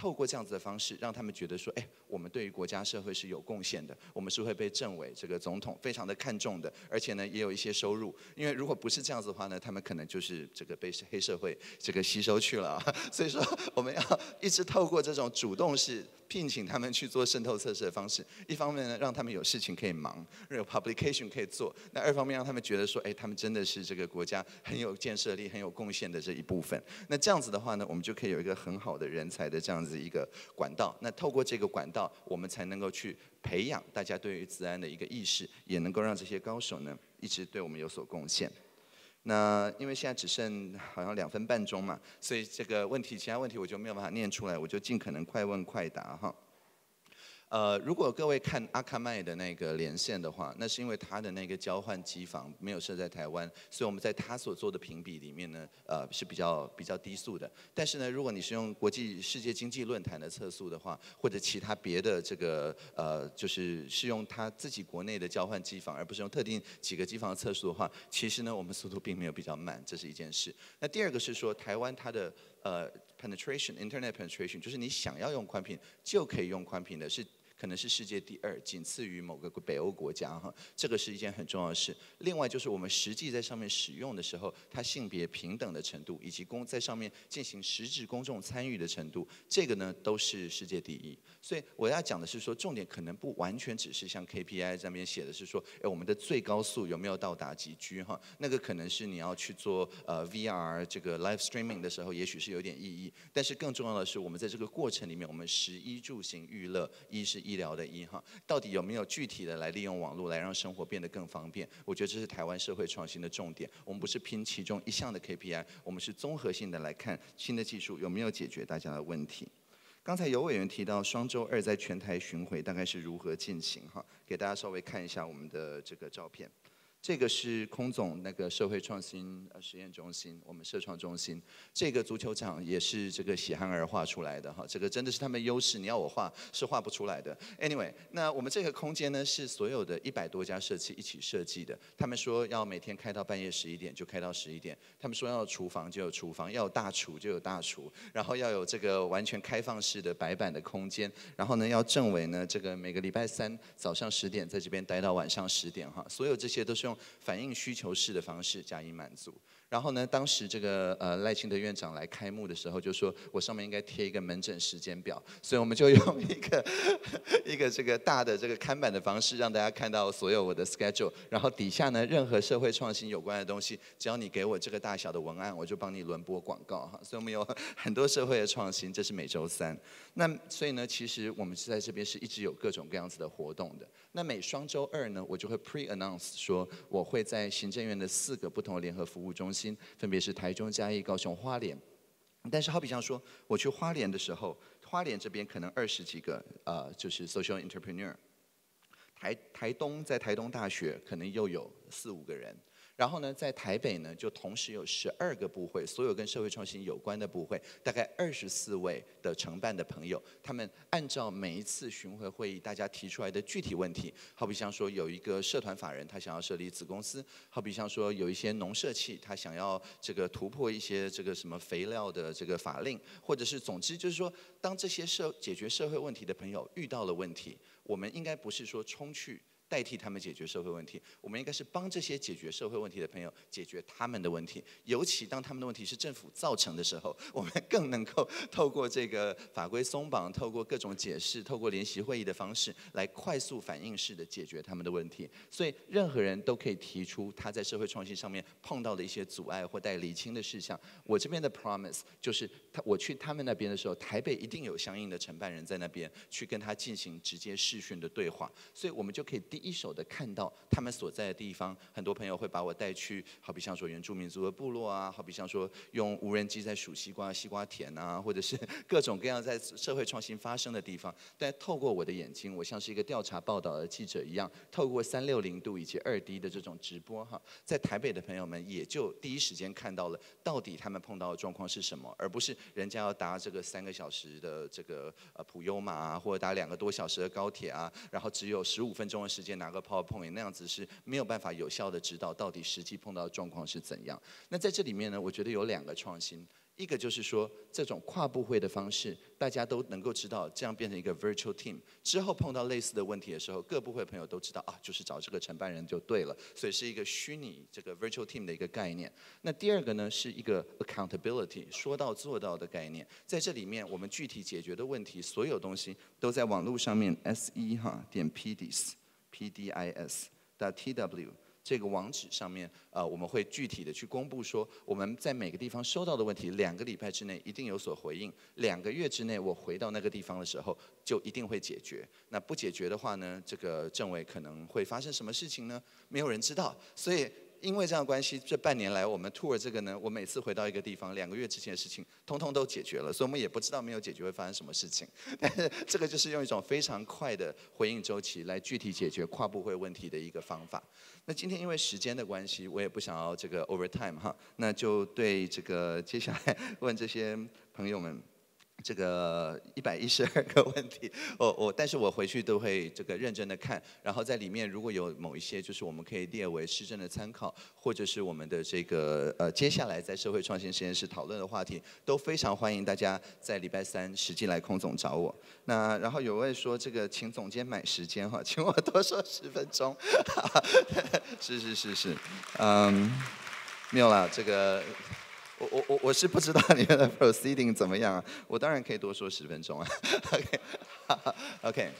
透过这样子的方式，让他们觉得说，哎，我们对于国家社会是有贡献的，我们是会被政委这个总统非常的看重的，而且呢，也有一些收入。因为如果不是这样子的话呢，他们可能就是这个被黑社会这个吸收去了。所以说，我们要一直透过这种主动式。聘请他们去做渗透测试的方式，一方面呢让他们有事情可以忙，有 publication 可以做；那二方面让他们觉得说，哎，他们真的是这个国家很有建设力、很有贡献的这一部分。那这样子的话呢，我们就可以有一个很好的人才的这样子一个管道。那透过这个管道，我们才能够去培养大家对于自安的一个意识，也能够让这些高手呢一直对我们有所贡献。那因为现在只剩好像两分半钟嘛，所以这个问题，其他问题我就没有办法念出来，我就尽可能快问快答哈。呃，如果各位看阿卡麦的那个连线的话，那是因为它的那个交换机房没有设在台湾，所以我们在它所做的评比里面呢，呃是比较比较低速的。但是呢，如果你是用国际世界经济论坛的测速的话，或者其他别的这个呃，就是是用它自己国内的交换机房，而不是用特定几个机房测速的话，其实呢，我们速度并没有比较慢，这是一件事。那第二个是说，台湾它的呃 penetration，internet penetration，就是你想要用宽频就可以用宽频的，是。可能是世界第二，仅次于某个北欧国家哈，这个是一件很重要的事。另外就是我们实际在上面使用的时候，它性别平等的程度，以及公在上面进行实质公众参与的程度，这个呢都是世界第一。所以我要讲的是说，重点可能不完全只是像 KPI 上面写的是说，哎，我们的最高速有没有到达几 G 哈？那个可能是你要去做呃 VR 这个 live streaming 的时候，也许是有点意义。但是更重要的是，我们在这个过程里面，我们食衣住行娱乐，一是。医疗的医哈，到底有没有具体的来利用网络来让生活变得更方便？我觉得这是台湾社会创新的重点。我们不是拼其中一项的 KPI，我们是综合性的来看新的技术有没有解决大家的问题。刚才有委员提到双周二在全台巡回大概是如何进行哈，给大家稍微看一下我们的这个照片。这个是空总那个社会创新呃实验中心，我们社创中心。这个足球场也是这个喜憨儿画出来的哈，这个真的是他们优势，你要我画是画不出来的。Anyway，那我们这个空间呢是所有的一百多家社企一起设计的。他们说要每天开到半夜十一点就开到十一点，他们说要厨房就有厨房，要有大厨就有大厨，然后要有这个完全开放式的白板的空间，然后呢要政委呢这个每个礼拜三早上十点在这边待到晚上十点哈，所有这些都是用用。反映需求式的方式加以满足。然后呢，当时这个呃赖清德院长来开幕的时候，就说我上面应该贴一个门诊时间表，所以我们就用一个 一个这个大的这个看板的方式，让大家看到所有我的 schedule。然后底下呢，任何社会创新有关的东西，只要你给我这个大小的文案，我就帮你轮播广告哈。所以我们有很多社会的创新，这是每周三。那所以呢，其实我们是在这边是一直有各种各样子的活动的。那每双周二呢，我就会 pre announce 说我会在行政院的四个不同联合服务中心，分别是台中、嘉义、高雄、花莲。但是好比像说，我去花莲的时候，花莲这边可能二十几个呃，就是 social entrepreneur。台台东在台东大学可能又有四五个人。然后呢，在台北呢，就同时有十二个部会，所有跟社会创新有关的部会，大概二十四位的承办的朋友，他们按照每一次巡回会议大家提出来的具体问题，好比像说有一个社团法人他想要设立子公司，好比像说有一些农社企他想要这个突破一些这个什么肥料的这个法令，或者是总之就是说，当这些社解决社会问题的朋友遇到了问题，我们应该不是说冲去。代替他们解决社会问题，我们应该是帮这些解决社会问题的朋友解决他们的问题。尤其当他们的问题是政府造成的时候，我们更能够透过这个法规松绑，透过各种解释，透过联席会议的方式来快速反应式的解决他们的问题。所以，任何人都可以提出他在社会创新上面碰到的一些阻碍或待厘清的事项。我这边的 promise 就是，他我去他们那边的时候，台北一定有相应的承办人在那边去跟他进行直接视讯的对话，所以我们就可以第。一手的看到他们所在的地方，很多朋友会把我带去，好比像说原住民族的部落啊，好比像说用无人机在数西瓜、西瓜田啊，或者是各种各样在社会创新发生的地方。但透过我的眼睛，我像是一个调查报道的记者一样，透过三六零度以及二 D 的这种直播哈，在台北的朋友们也就第一时间看到了到底他们碰到的状况是什么，而不是人家要搭这个三个小时的这个呃普悠玛啊，或者搭两个多小时的高铁啊，然后只有十五分钟的时间。拿个 PowerPoint 那样子是没有办法有效的指导到底实际碰到的状况是怎样。那在这里面呢，我觉得有两个创新。一个就是说，这种跨部会的方式，大家都能够知道，这样变成一个 virtual team 之后，碰到类似的问题的时候，各部会朋友都知道啊，就是找这个承办人就对了。所以是一个虚拟这个 virtual team 的一个概念。那第二个呢，是一个 accountability 说到做到的概念。在这里面，我们具体解决的问题，所有东西都在网络上面 s 一哈点 pds T D I S 的 t w。这个网址上面，啊，我们会具体的去公布说，我们在每个地方收到的问题，两个礼拜之内一定有所回应，两个月之内我回到那个地方的时候，就一定会解决。那不解决的话呢，这个政委可能会发生什么事情呢？没有人知道，所以。因为这样关系，这半年来我们 tour 这个呢，我每次回到一个地方，两个月之前的事情，通通都解决了，所以我们也不知道没有解决会发生什么事情。但 是这个就是用一种非常快的回应周期来具体解决跨部会问题的一个方法。那今天因为时间的关系，我也不想要这个 overtime 哈，那就对这个接下来问这些朋友们。这个一百一十二 个问题，我我，但是我回去都会这个认真的看，然后在里面如果有某一些就是我们可以列为施政的参考，或者是我们的这个呃接下来在社会创新实验室讨论的话题，都非常欢迎大家在礼拜三实际来空总找我。那然后有位说这个请总监买时间哈，请我多说十分钟，是是是是，嗯，没有了这个。我我我我是不知道你们的 proceeding 怎么样啊？我当然可以多说十分钟啊。OK，OK，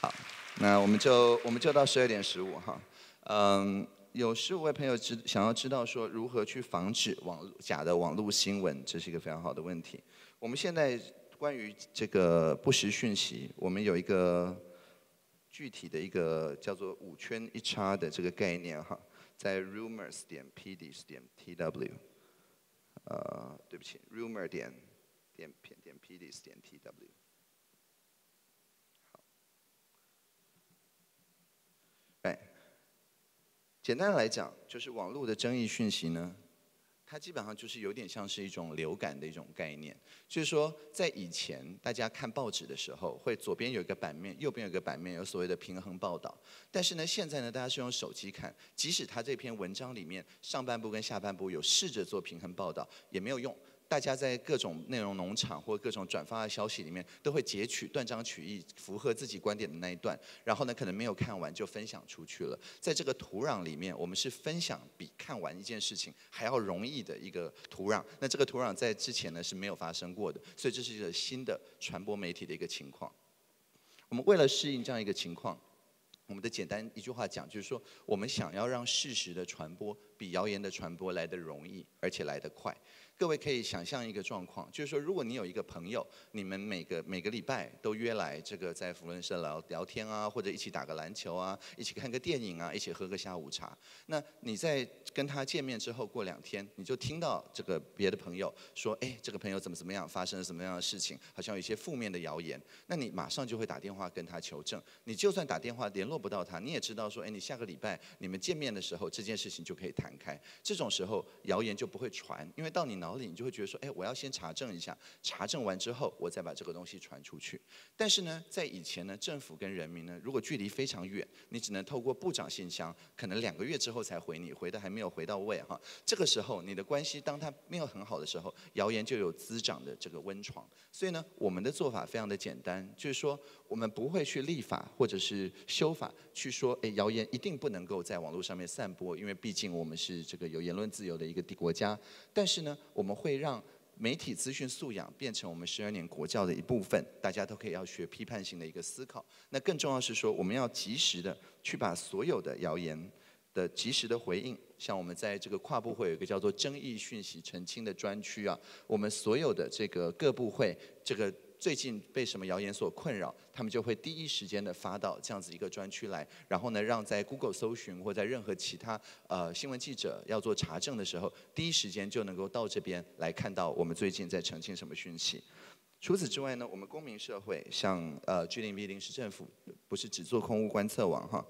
好，那我们就我们就到十二点十五哈。嗯，有十五位朋友知想要知道说如何去防止网假的网络新闻，这是一个非常好的问题。我们现在关于这个不实讯息，我们有一个具体的一个叫做五圈一叉的这个概念哈，在 rumors 点 pd 点 tw。呃，对不起，rumor 点点点 p d s 点 t w。哎，简单来讲，就是网络的争议讯息呢。它基本上就是有点像是一种流感的一种概念，就是说，在以前大家看报纸的时候，会左边有一个版面，右边有个版面，有所谓的平衡报道。但是呢，现在呢，大家是用手机看，即使它这篇文章里面上半部跟下半部有试着做平衡报道，也没有用。大家在各种内容农场或各种转发的消息里面，都会截取断章取义，符合自己观点的那一段，然后呢，可能没有看完就分享出去了。在这个土壤里面，我们是分享比看完一件事情还要容易的一个土壤。那这个土壤在之前呢是没有发生过的，所以这是一个新的传播媒体的一个情况。我们为了适应这样一个情况，我们的简单一句话讲，就是说，我们想要让事实的传播比谣言的传播来得容易，而且来得快。各位可以想象一个状况，就是说，如果你有一个朋友，你们每个每个礼拜都约来这个在福伦社聊聊天啊，或者一起打个篮球啊，一起看个电影啊，一起喝个下午茶。那你在跟他见面之后过两天，你就听到这个别的朋友说，哎，这个朋友怎么怎么样，发生了什么样的事情，好像有一些负面的谣言。那你马上就会打电话跟他求证。你就算打电话联络不到他，你也知道说，哎，你下个礼拜你们见面的时候，这件事情就可以谈开。这种时候谣言就不会传，因为到你脑。里你就会觉得说，哎，我要先查证一下，查证完之后，我再把这个东西传出去。但是呢，在以前呢，政府跟人民呢，如果距离非常远，你只能透过部长信箱，可能两个月之后才回你，回的还没有回到位哈。这个时候，你的关系当它没有很好的时候，谣言就有滋长的这个温床。所以呢，我们的做法非常的简单，就是说，我们不会去立法或者是修法，去说，哎，谣言一定不能够在网络上面散播，因为毕竟我们是这个有言论自由的一个国家。但是呢，我们会让媒体资讯素养变成我们十二年国教的一部分，大家都可以要学批判性的一个思考。那更重要是说，我们要及时的去把所有的谣言的及时的回应。像我们在这个跨部会有一个叫做争议讯息澄清的专区啊，我们所有的这个各部会这个。最近被什么谣言所困扰，他们就会第一时间的发到这样子一个专区来，然后呢，让在 Google 搜寻或在任何其他呃新闻记者要做查证的时候，第一时间就能够到这边来看到我们最近在澄清什么讯息。除此之外呢，我们公民社会像呃 G 零 B 零市政府，不是只做空屋观测网哈，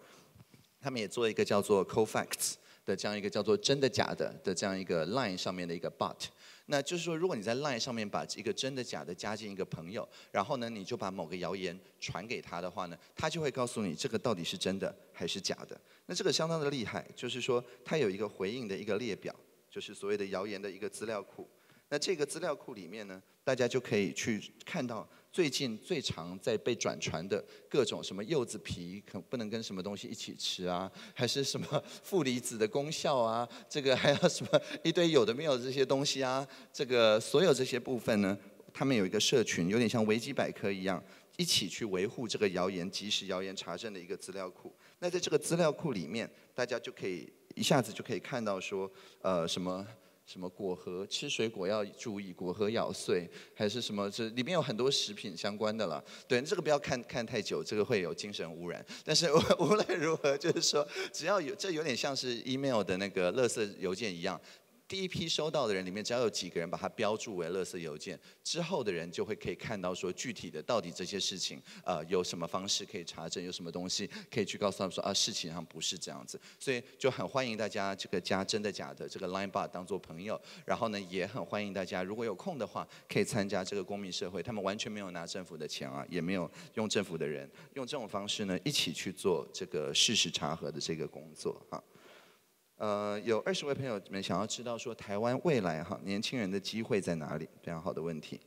他们也做一个叫做 CoFacts 的这样一个叫做真的假的的这样一个 Line 上面的一个 Bot。那就是说，如果你在 LINE 上面把一个真的假的加进一个朋友，然后呢，你就把某个谣言传给他的话呢，他就会告诉你这个到底是真的还是假的。那这个相当的厉害，就是说他有一个回应的一个列表，就是所谓的谣言的一个资料库。那这个资料库里面呢，大家就可以去看到最近最常在被转传的各种什么柚子皮可不能跟什么东西一起吃啊，还是什么负离子的功效啊，这个还有什么一堆有的没有这些东西啊，这个所有这些部分呢，他们有一个社群，有点像维基百科一样。一起去维护这个谣言、及时谣言查证的一个资料库。那在这个资料库里面，大家就可以一下子就可以看到说，呃，什么什么果核吃水果要注意，果核咬碎，还是什么？这里面有很多食品相关的了。对，这个不要看看太久，这个会有精神污染。但是 无论如何，就是说，只要有这有点像是 email 的那个垃圾邮件一样。第一批收到的人里面，只要有几个人把它标注为垃圾邮件，之后的人就会可以看到说具体的到底这些事情，呃，有什么方式可以查证，有什么东西可以去告诉他们说啊，事情上不是这样子，所以就很欢迎大家这个加真的假的这个 Line Bar 当做朋友，然后呢，也很欢迎大家如果有空的话，可以参加这个公民社会，他们完全没有拿政府的钱啊，也没有用政府的人，用这种方式呢，一起去做这个事实查核的这个工作啊。呃，有二十位朋友们想要知道说台湾未来哈年轻人的机会在哪里？非常好的问题。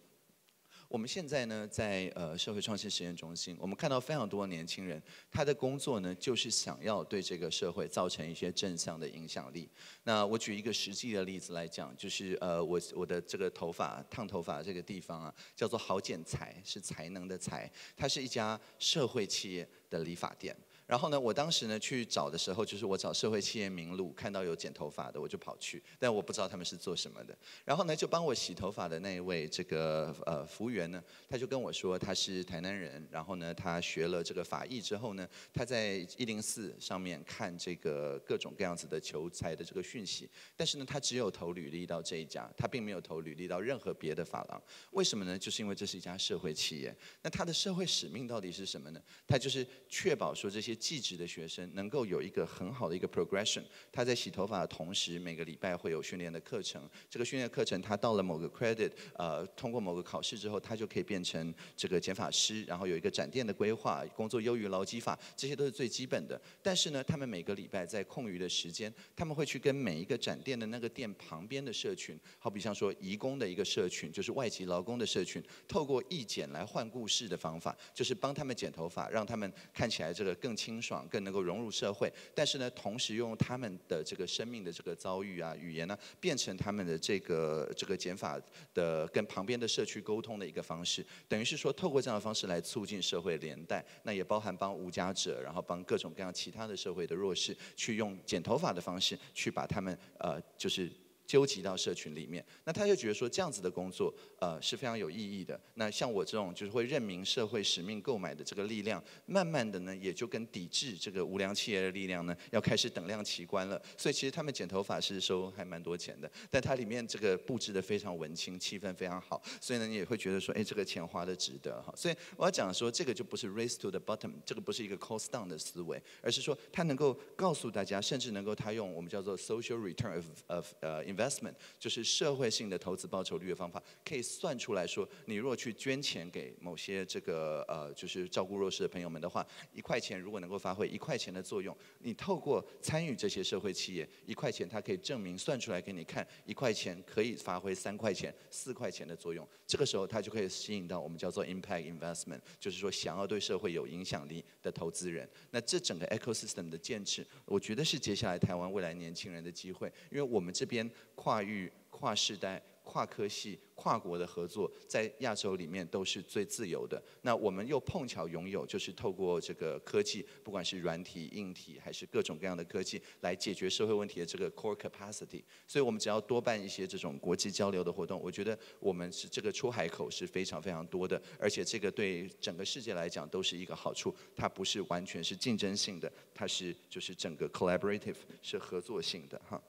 我们现在呢在呃社会创新实验中心，我们看到非常多年轻人，他的工作呢就是想要对这个社会造成一些正向的影响力。那我举一个实际的例子来讲，就是呃我我的这个头发烫头发这个地方啊，叫做好剪裁，是才能的才，它是一家社会企业的理发店。然后呢，我当时呢去找的时候，就是我找社会企业名录，看到有剪头发的，我就跑去，但我不知道他们是做什么的。然后呢，就帮我洗头发的那一位这个呃服务员呢，他就跟我说他是台南人，然后呢他学了这个法医之后呢，他在一零四上面看这个各种各样子的求财的这个讯息，但是呢他只有投履历到这一家，他并没有投履历到任何别的发廊。为什么呢？就是因为这是一家社会企业。那他的社会使命到底是什么呢？他就是确保说这些。技职的学生能够有一个很好的一个 progression，他在洗头发的同时，每个礼拜会有训练的课程。这个训练课程，他到了某个 credit，呃，通过某个考试之后，他就可以变成这个剪发师，然后有一个展店的规划，工作优于劳基法，这些都是最基本的。但是呢，他们每个礼拜在空余的时间，他们会去跟每一个展店的那个店旁边的社群，好比像说移工的一个社群，就是外籍劳工的社群，透过义剪来换故事的方法，就是帮他们剪头发，让他们看起来这个更。清爽，更能够融入社会。但是呢，同时用他们的这个生命的这个遭遇啊、语言呢，变成他们的这个这个减法的跟旁边的社区沟通的一个方式。等于是说，透过这样的方式来促进社会连带。那也包含帮无家者，然后帮各种各样其他的社会的弱势，去用剪头发的方式去把他们呃，就是。纠集到社群里面，那他就觉得说这样子的工作，呃是非常有意义的。那像我这种就是会认明社会使命购买的这个力量，慢慢的呢，也就跟抵制这个无良企业的力量呢，要开始等量齐观了。所以其实他们剪头发是收还蛮多钱的，但它里面这个布置的非常文青，气氛非常好，所以呢你也会觉得说，哎，这个钱花的值得哈。所以我要讲说，这个就不是 race to the bottom，这个不是一个 cost down 的思维，而是说它能够告诉大家，甚至能够他用我们叫做 social return of of 呃。Investment 就是社会性的投资报酬率的方法，可以算出来说，你若去捐钱给某些这个呃，就是照顾弱势的朋友们的话，一块钱如果能够发挥一块钱的作用，你透过参与这些社会企业，一块钱它可以证明算出来给你看，一块钱可以发挥三块钱、四块钱的作用，这个时候它就可以吸引到我们叫做 impact investment，就是说想要对社会有影响力的投资人。那这整个 ecosystem 的建制，我觉得是接下来台湾未来年轻人的机会，因为我们这边。跨域、跨世代、跨科系、跨国的合作，在亚洲里面都是最自由的。那我们又碰巧拥有，就是透过这个科技，不管是软体、硬体，还是各种各样的科技，来解决社会问题的这个 core capacity。所以我们只要多办一些这种国际交流的活动，我觉得我们是这个出海口是非常非常多的，而且这个对整个世界来讲都是一个好处。它不是完全是竞争性的，它是就是整个 collaborative 是合作性的哈。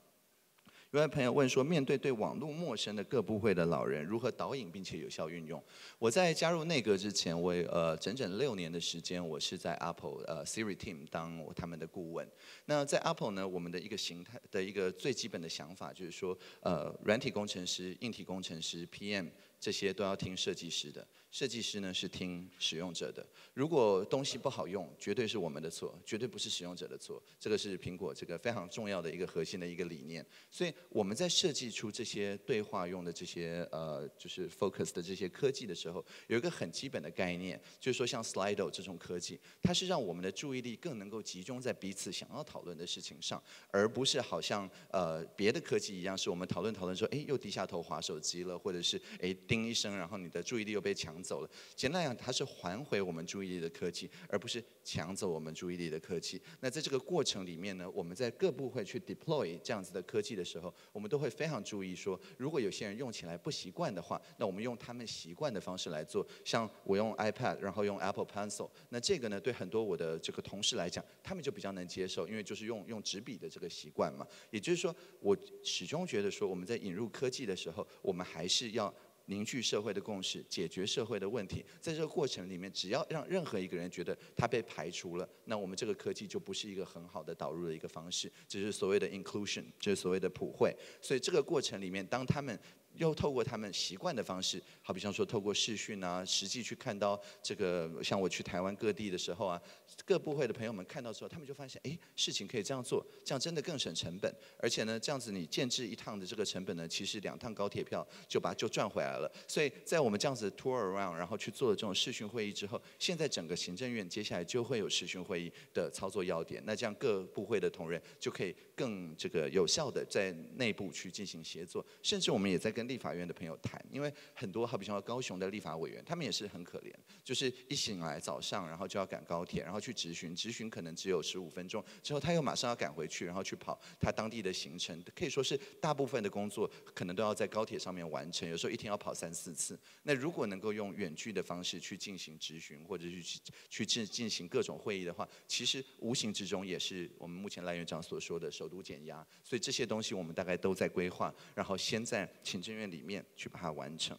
有位朋友问说，面对对网络陌生的各部会的老人，如何导引并且有效运用？我在加入内阁之前，我呃整整六年的时间，我是在 Apple 呃 Siri Team 当他们的顾问。那在 Apple 呢，我们的一个形态的一个最基本的想法就是说，呃，软体工程师、硬体工程师、PM 这些都要听设计师的。设计师呢是听使用者的，如果东西不好用，绝对是我们的错，绝对不是使用者的错。这个是苹果这个非常重要的一个核心的一个理念。所以我们在设计出这些对话用的这些呃，就是 Focus 的这些科技的时候，有一个很基本的概念，就是说像 Slido 这种科技，它是让我们的注意力更能够集中在彼此想要讨论的事情上，而不是好像呃别的科技一样，是我们讨论讨论说，哎，又低下头划手机了，或者是哎叮一声，然后你的注意力又被抢。走了。简单来讲，它是还回我们注意力的科技，而不是抢走我们注意力的科技。那在这个过程里面呢，我们在各部会去 deploy 这样子的科技的时候，我们都会非常注意说，如果有些人用起来不习惯的话，那我们用他们习惯的方式来做。像我用 iPad，然后用 Apple Pencil，那这个呢，对很多我的这个同事来讲，他们就比较能接受，因为就是用用纸笔的这个习惯嘛。也就是说，我始终觉得说，我们在引入科技的时候，我们还是要。凝聚社会的共识，解决社会的问题，在这个过程里面，只要让任何一个人觉得他被排除了，那我们这个科技就不是一个很好的导入的一个方式，这是所谓的 inclusion，这是所谓的普惠。所以这个过程里面，当他们又透过他们习惯的方式，好比像说透过视讯啊，实际去看到这个，像我去台湾各地的时候啊，各部会的朋友们看到之后，他们就发现，哎，事情可以这样做，这样真的更省成本，而且呢，这样子你建制一趟的这个成本呢，其实两趟高铁票就把就赚回来了。所以在我们这样子 tour around，然后去做了这种视讯会议之后，现在整个行政院接下来就会有视讯会议的操作要点，那这样各部会的同仁就可以更这个有效的在内部去进行协作，甚至我们也在跟立法院的朋友谈，因为很多好比像高雄的立法委员，他们也是很可怜，就是一醒来早上，然后就要赶高铁，然后去执询，执询可能只有十五分钟，之后他又马上要赶回去，然后去跑他当地的行程，可以说是大部分的工作可能都要在高铁上面完成，有时候一天要跑三四次。那如果能够用远距的方式去进行执询，或者是去去进进行各种会议的话，其实无形之中也是我们目前赖院长所说的首都减压。所以这些东西我们大概都在规划，然后先在行政院里面。去把它完成。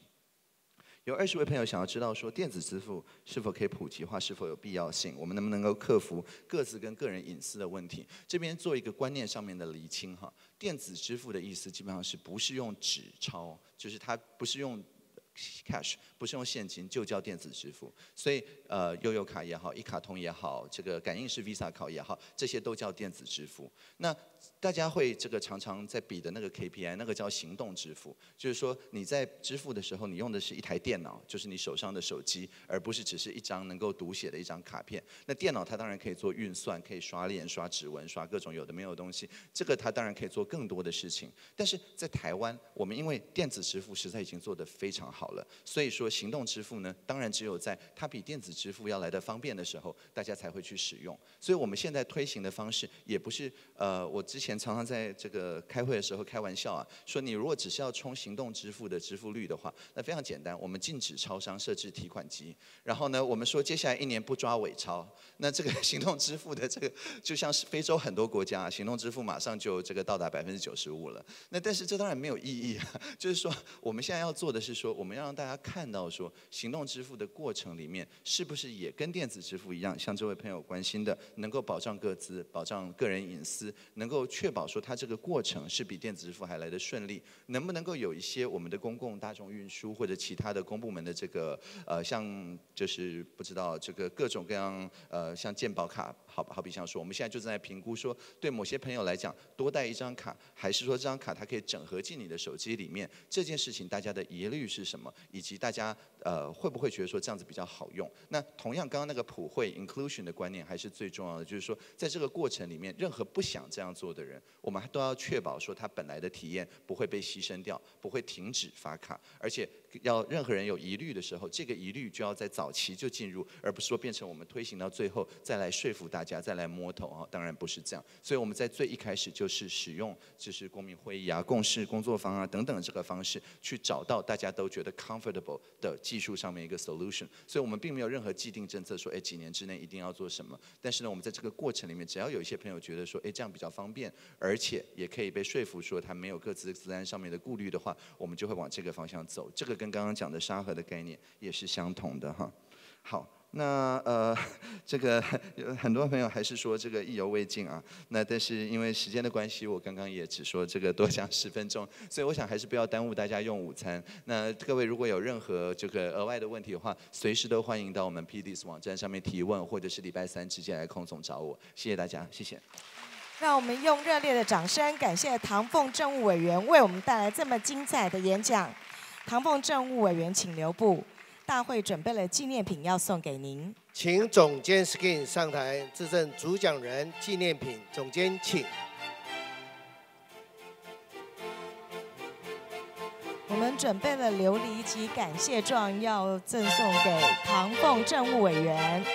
有二十位朋友想要知道说，电子支付是否可以普及化，是否有必要性？我们能不能够克服各自跟个人隐私的问题？这边做一个观念上面的厘清哈。电子支付的意思基本上是不是用纸钞，就是它不是用 cash，不是用现金，就叫电子支付。所以呃，悠游卡也好，一卡通也好，这个感应式 Visa 卡也好，这些都叫电子支付。那大家会这个常常在比的那个 KPI，那个叫行动支付，就是说你在支付的时候，你用的是一台电脑，就是你手上的手机，而不是只是一张能够读写的一张卡片。那电脑它当然可以做运算，可以刷脸、刷指纹、刷各种有的没有的东西，这个它当然可以做更多的事情。但是在台湾，我们因为电子支付实在已经做得非常好好了，所以说行动支付呢，当然只有在它比电子支付要来的方便的时候，大家才会去使用。所以我们现在推行的方式，也不是呃，我之前。常常在这个开会的时候开玩笑啊，说你如果只是要冲行动支付的支付率的话，那非常简单，我们禁止超商设置提款机。然后呢，我们说接下来一年不抓伪钞，那这个 行动支付的这个就像是非洲很多国家，啊行动支付马上就这个到达百分之九十五了。那但是这当然没有意义啊，就是说我们现在要做的是说，我们要让大家看到说，行动支付的过程里面是不是也跟电子支付一样，像这位朋友关心的，能够保障各自、保障个人隐私，能够确。保说它这个过程是比电子支付还来的顺利，能不能够有一些我们的公共大众运输或者其他的公部门的这个呃像就是不知道这个各种各样呃像健保卡，好好比像说我们现在就在评估说对某些朋友来讲多带一张卡，还是说这张卡它可以整合进你的手机里面，这件事情大家的疑虑是什么，以及大家呃会不会觉得说这样子比较好用？那同样刚刚那个普惠 inclusion 的观念还是最重要的，就是说在这个过程里面，任何不想这样做的人。我们都要确保说，他本来的体验不会被牺牲掉，不会停止发卡，而且。要任何人有疑虑的时候，这个疑虑就要在早期就进入，而不是说变成我们推行到最后再来说服大家，再来摸头啊。当然不是这样。所以我们在最一开始就是使用就是公民会议啊、共事工作坊啊等等这个方式，去找到大家都觉得 comfortable 的技术上面一个 solution。所以我们并没有任何既定政策说，哎，几年之内一定要做什么。但是呢，我们在这个过程里面，只要有一些朋友觉得说，哎，这样比较方便，而且也可以被说服说他没有各自的资安上面的顾虑的话，我们就会往这个方向走。这个跟刚刚讲的沙盒的概念也是相同的哈。好。那呃，这个有很多朋友还是说这个意犹未尽啊。那但是因为时间的关系，我刚刚也只说这个多讲十分钟，所以我想还是不要耽误大家用午餐。那各位如果有任何这个额外的问题的话，随时都欢迎到我们 PDS 网站上面提问，或者是礼拜三直接来空总找我。谢谢大家，谢谢。让我们用热烈的掌声感谢唐凤政务委员为我们带来这么精彩的演讲。唐凤政务委员，请留步。大会准备了纪念品要送给您，请总监 Skin 上台致赠主讲人纪念品。总监，请。我们准备了琉璃及感谢状要赠送给唐凤政务委员。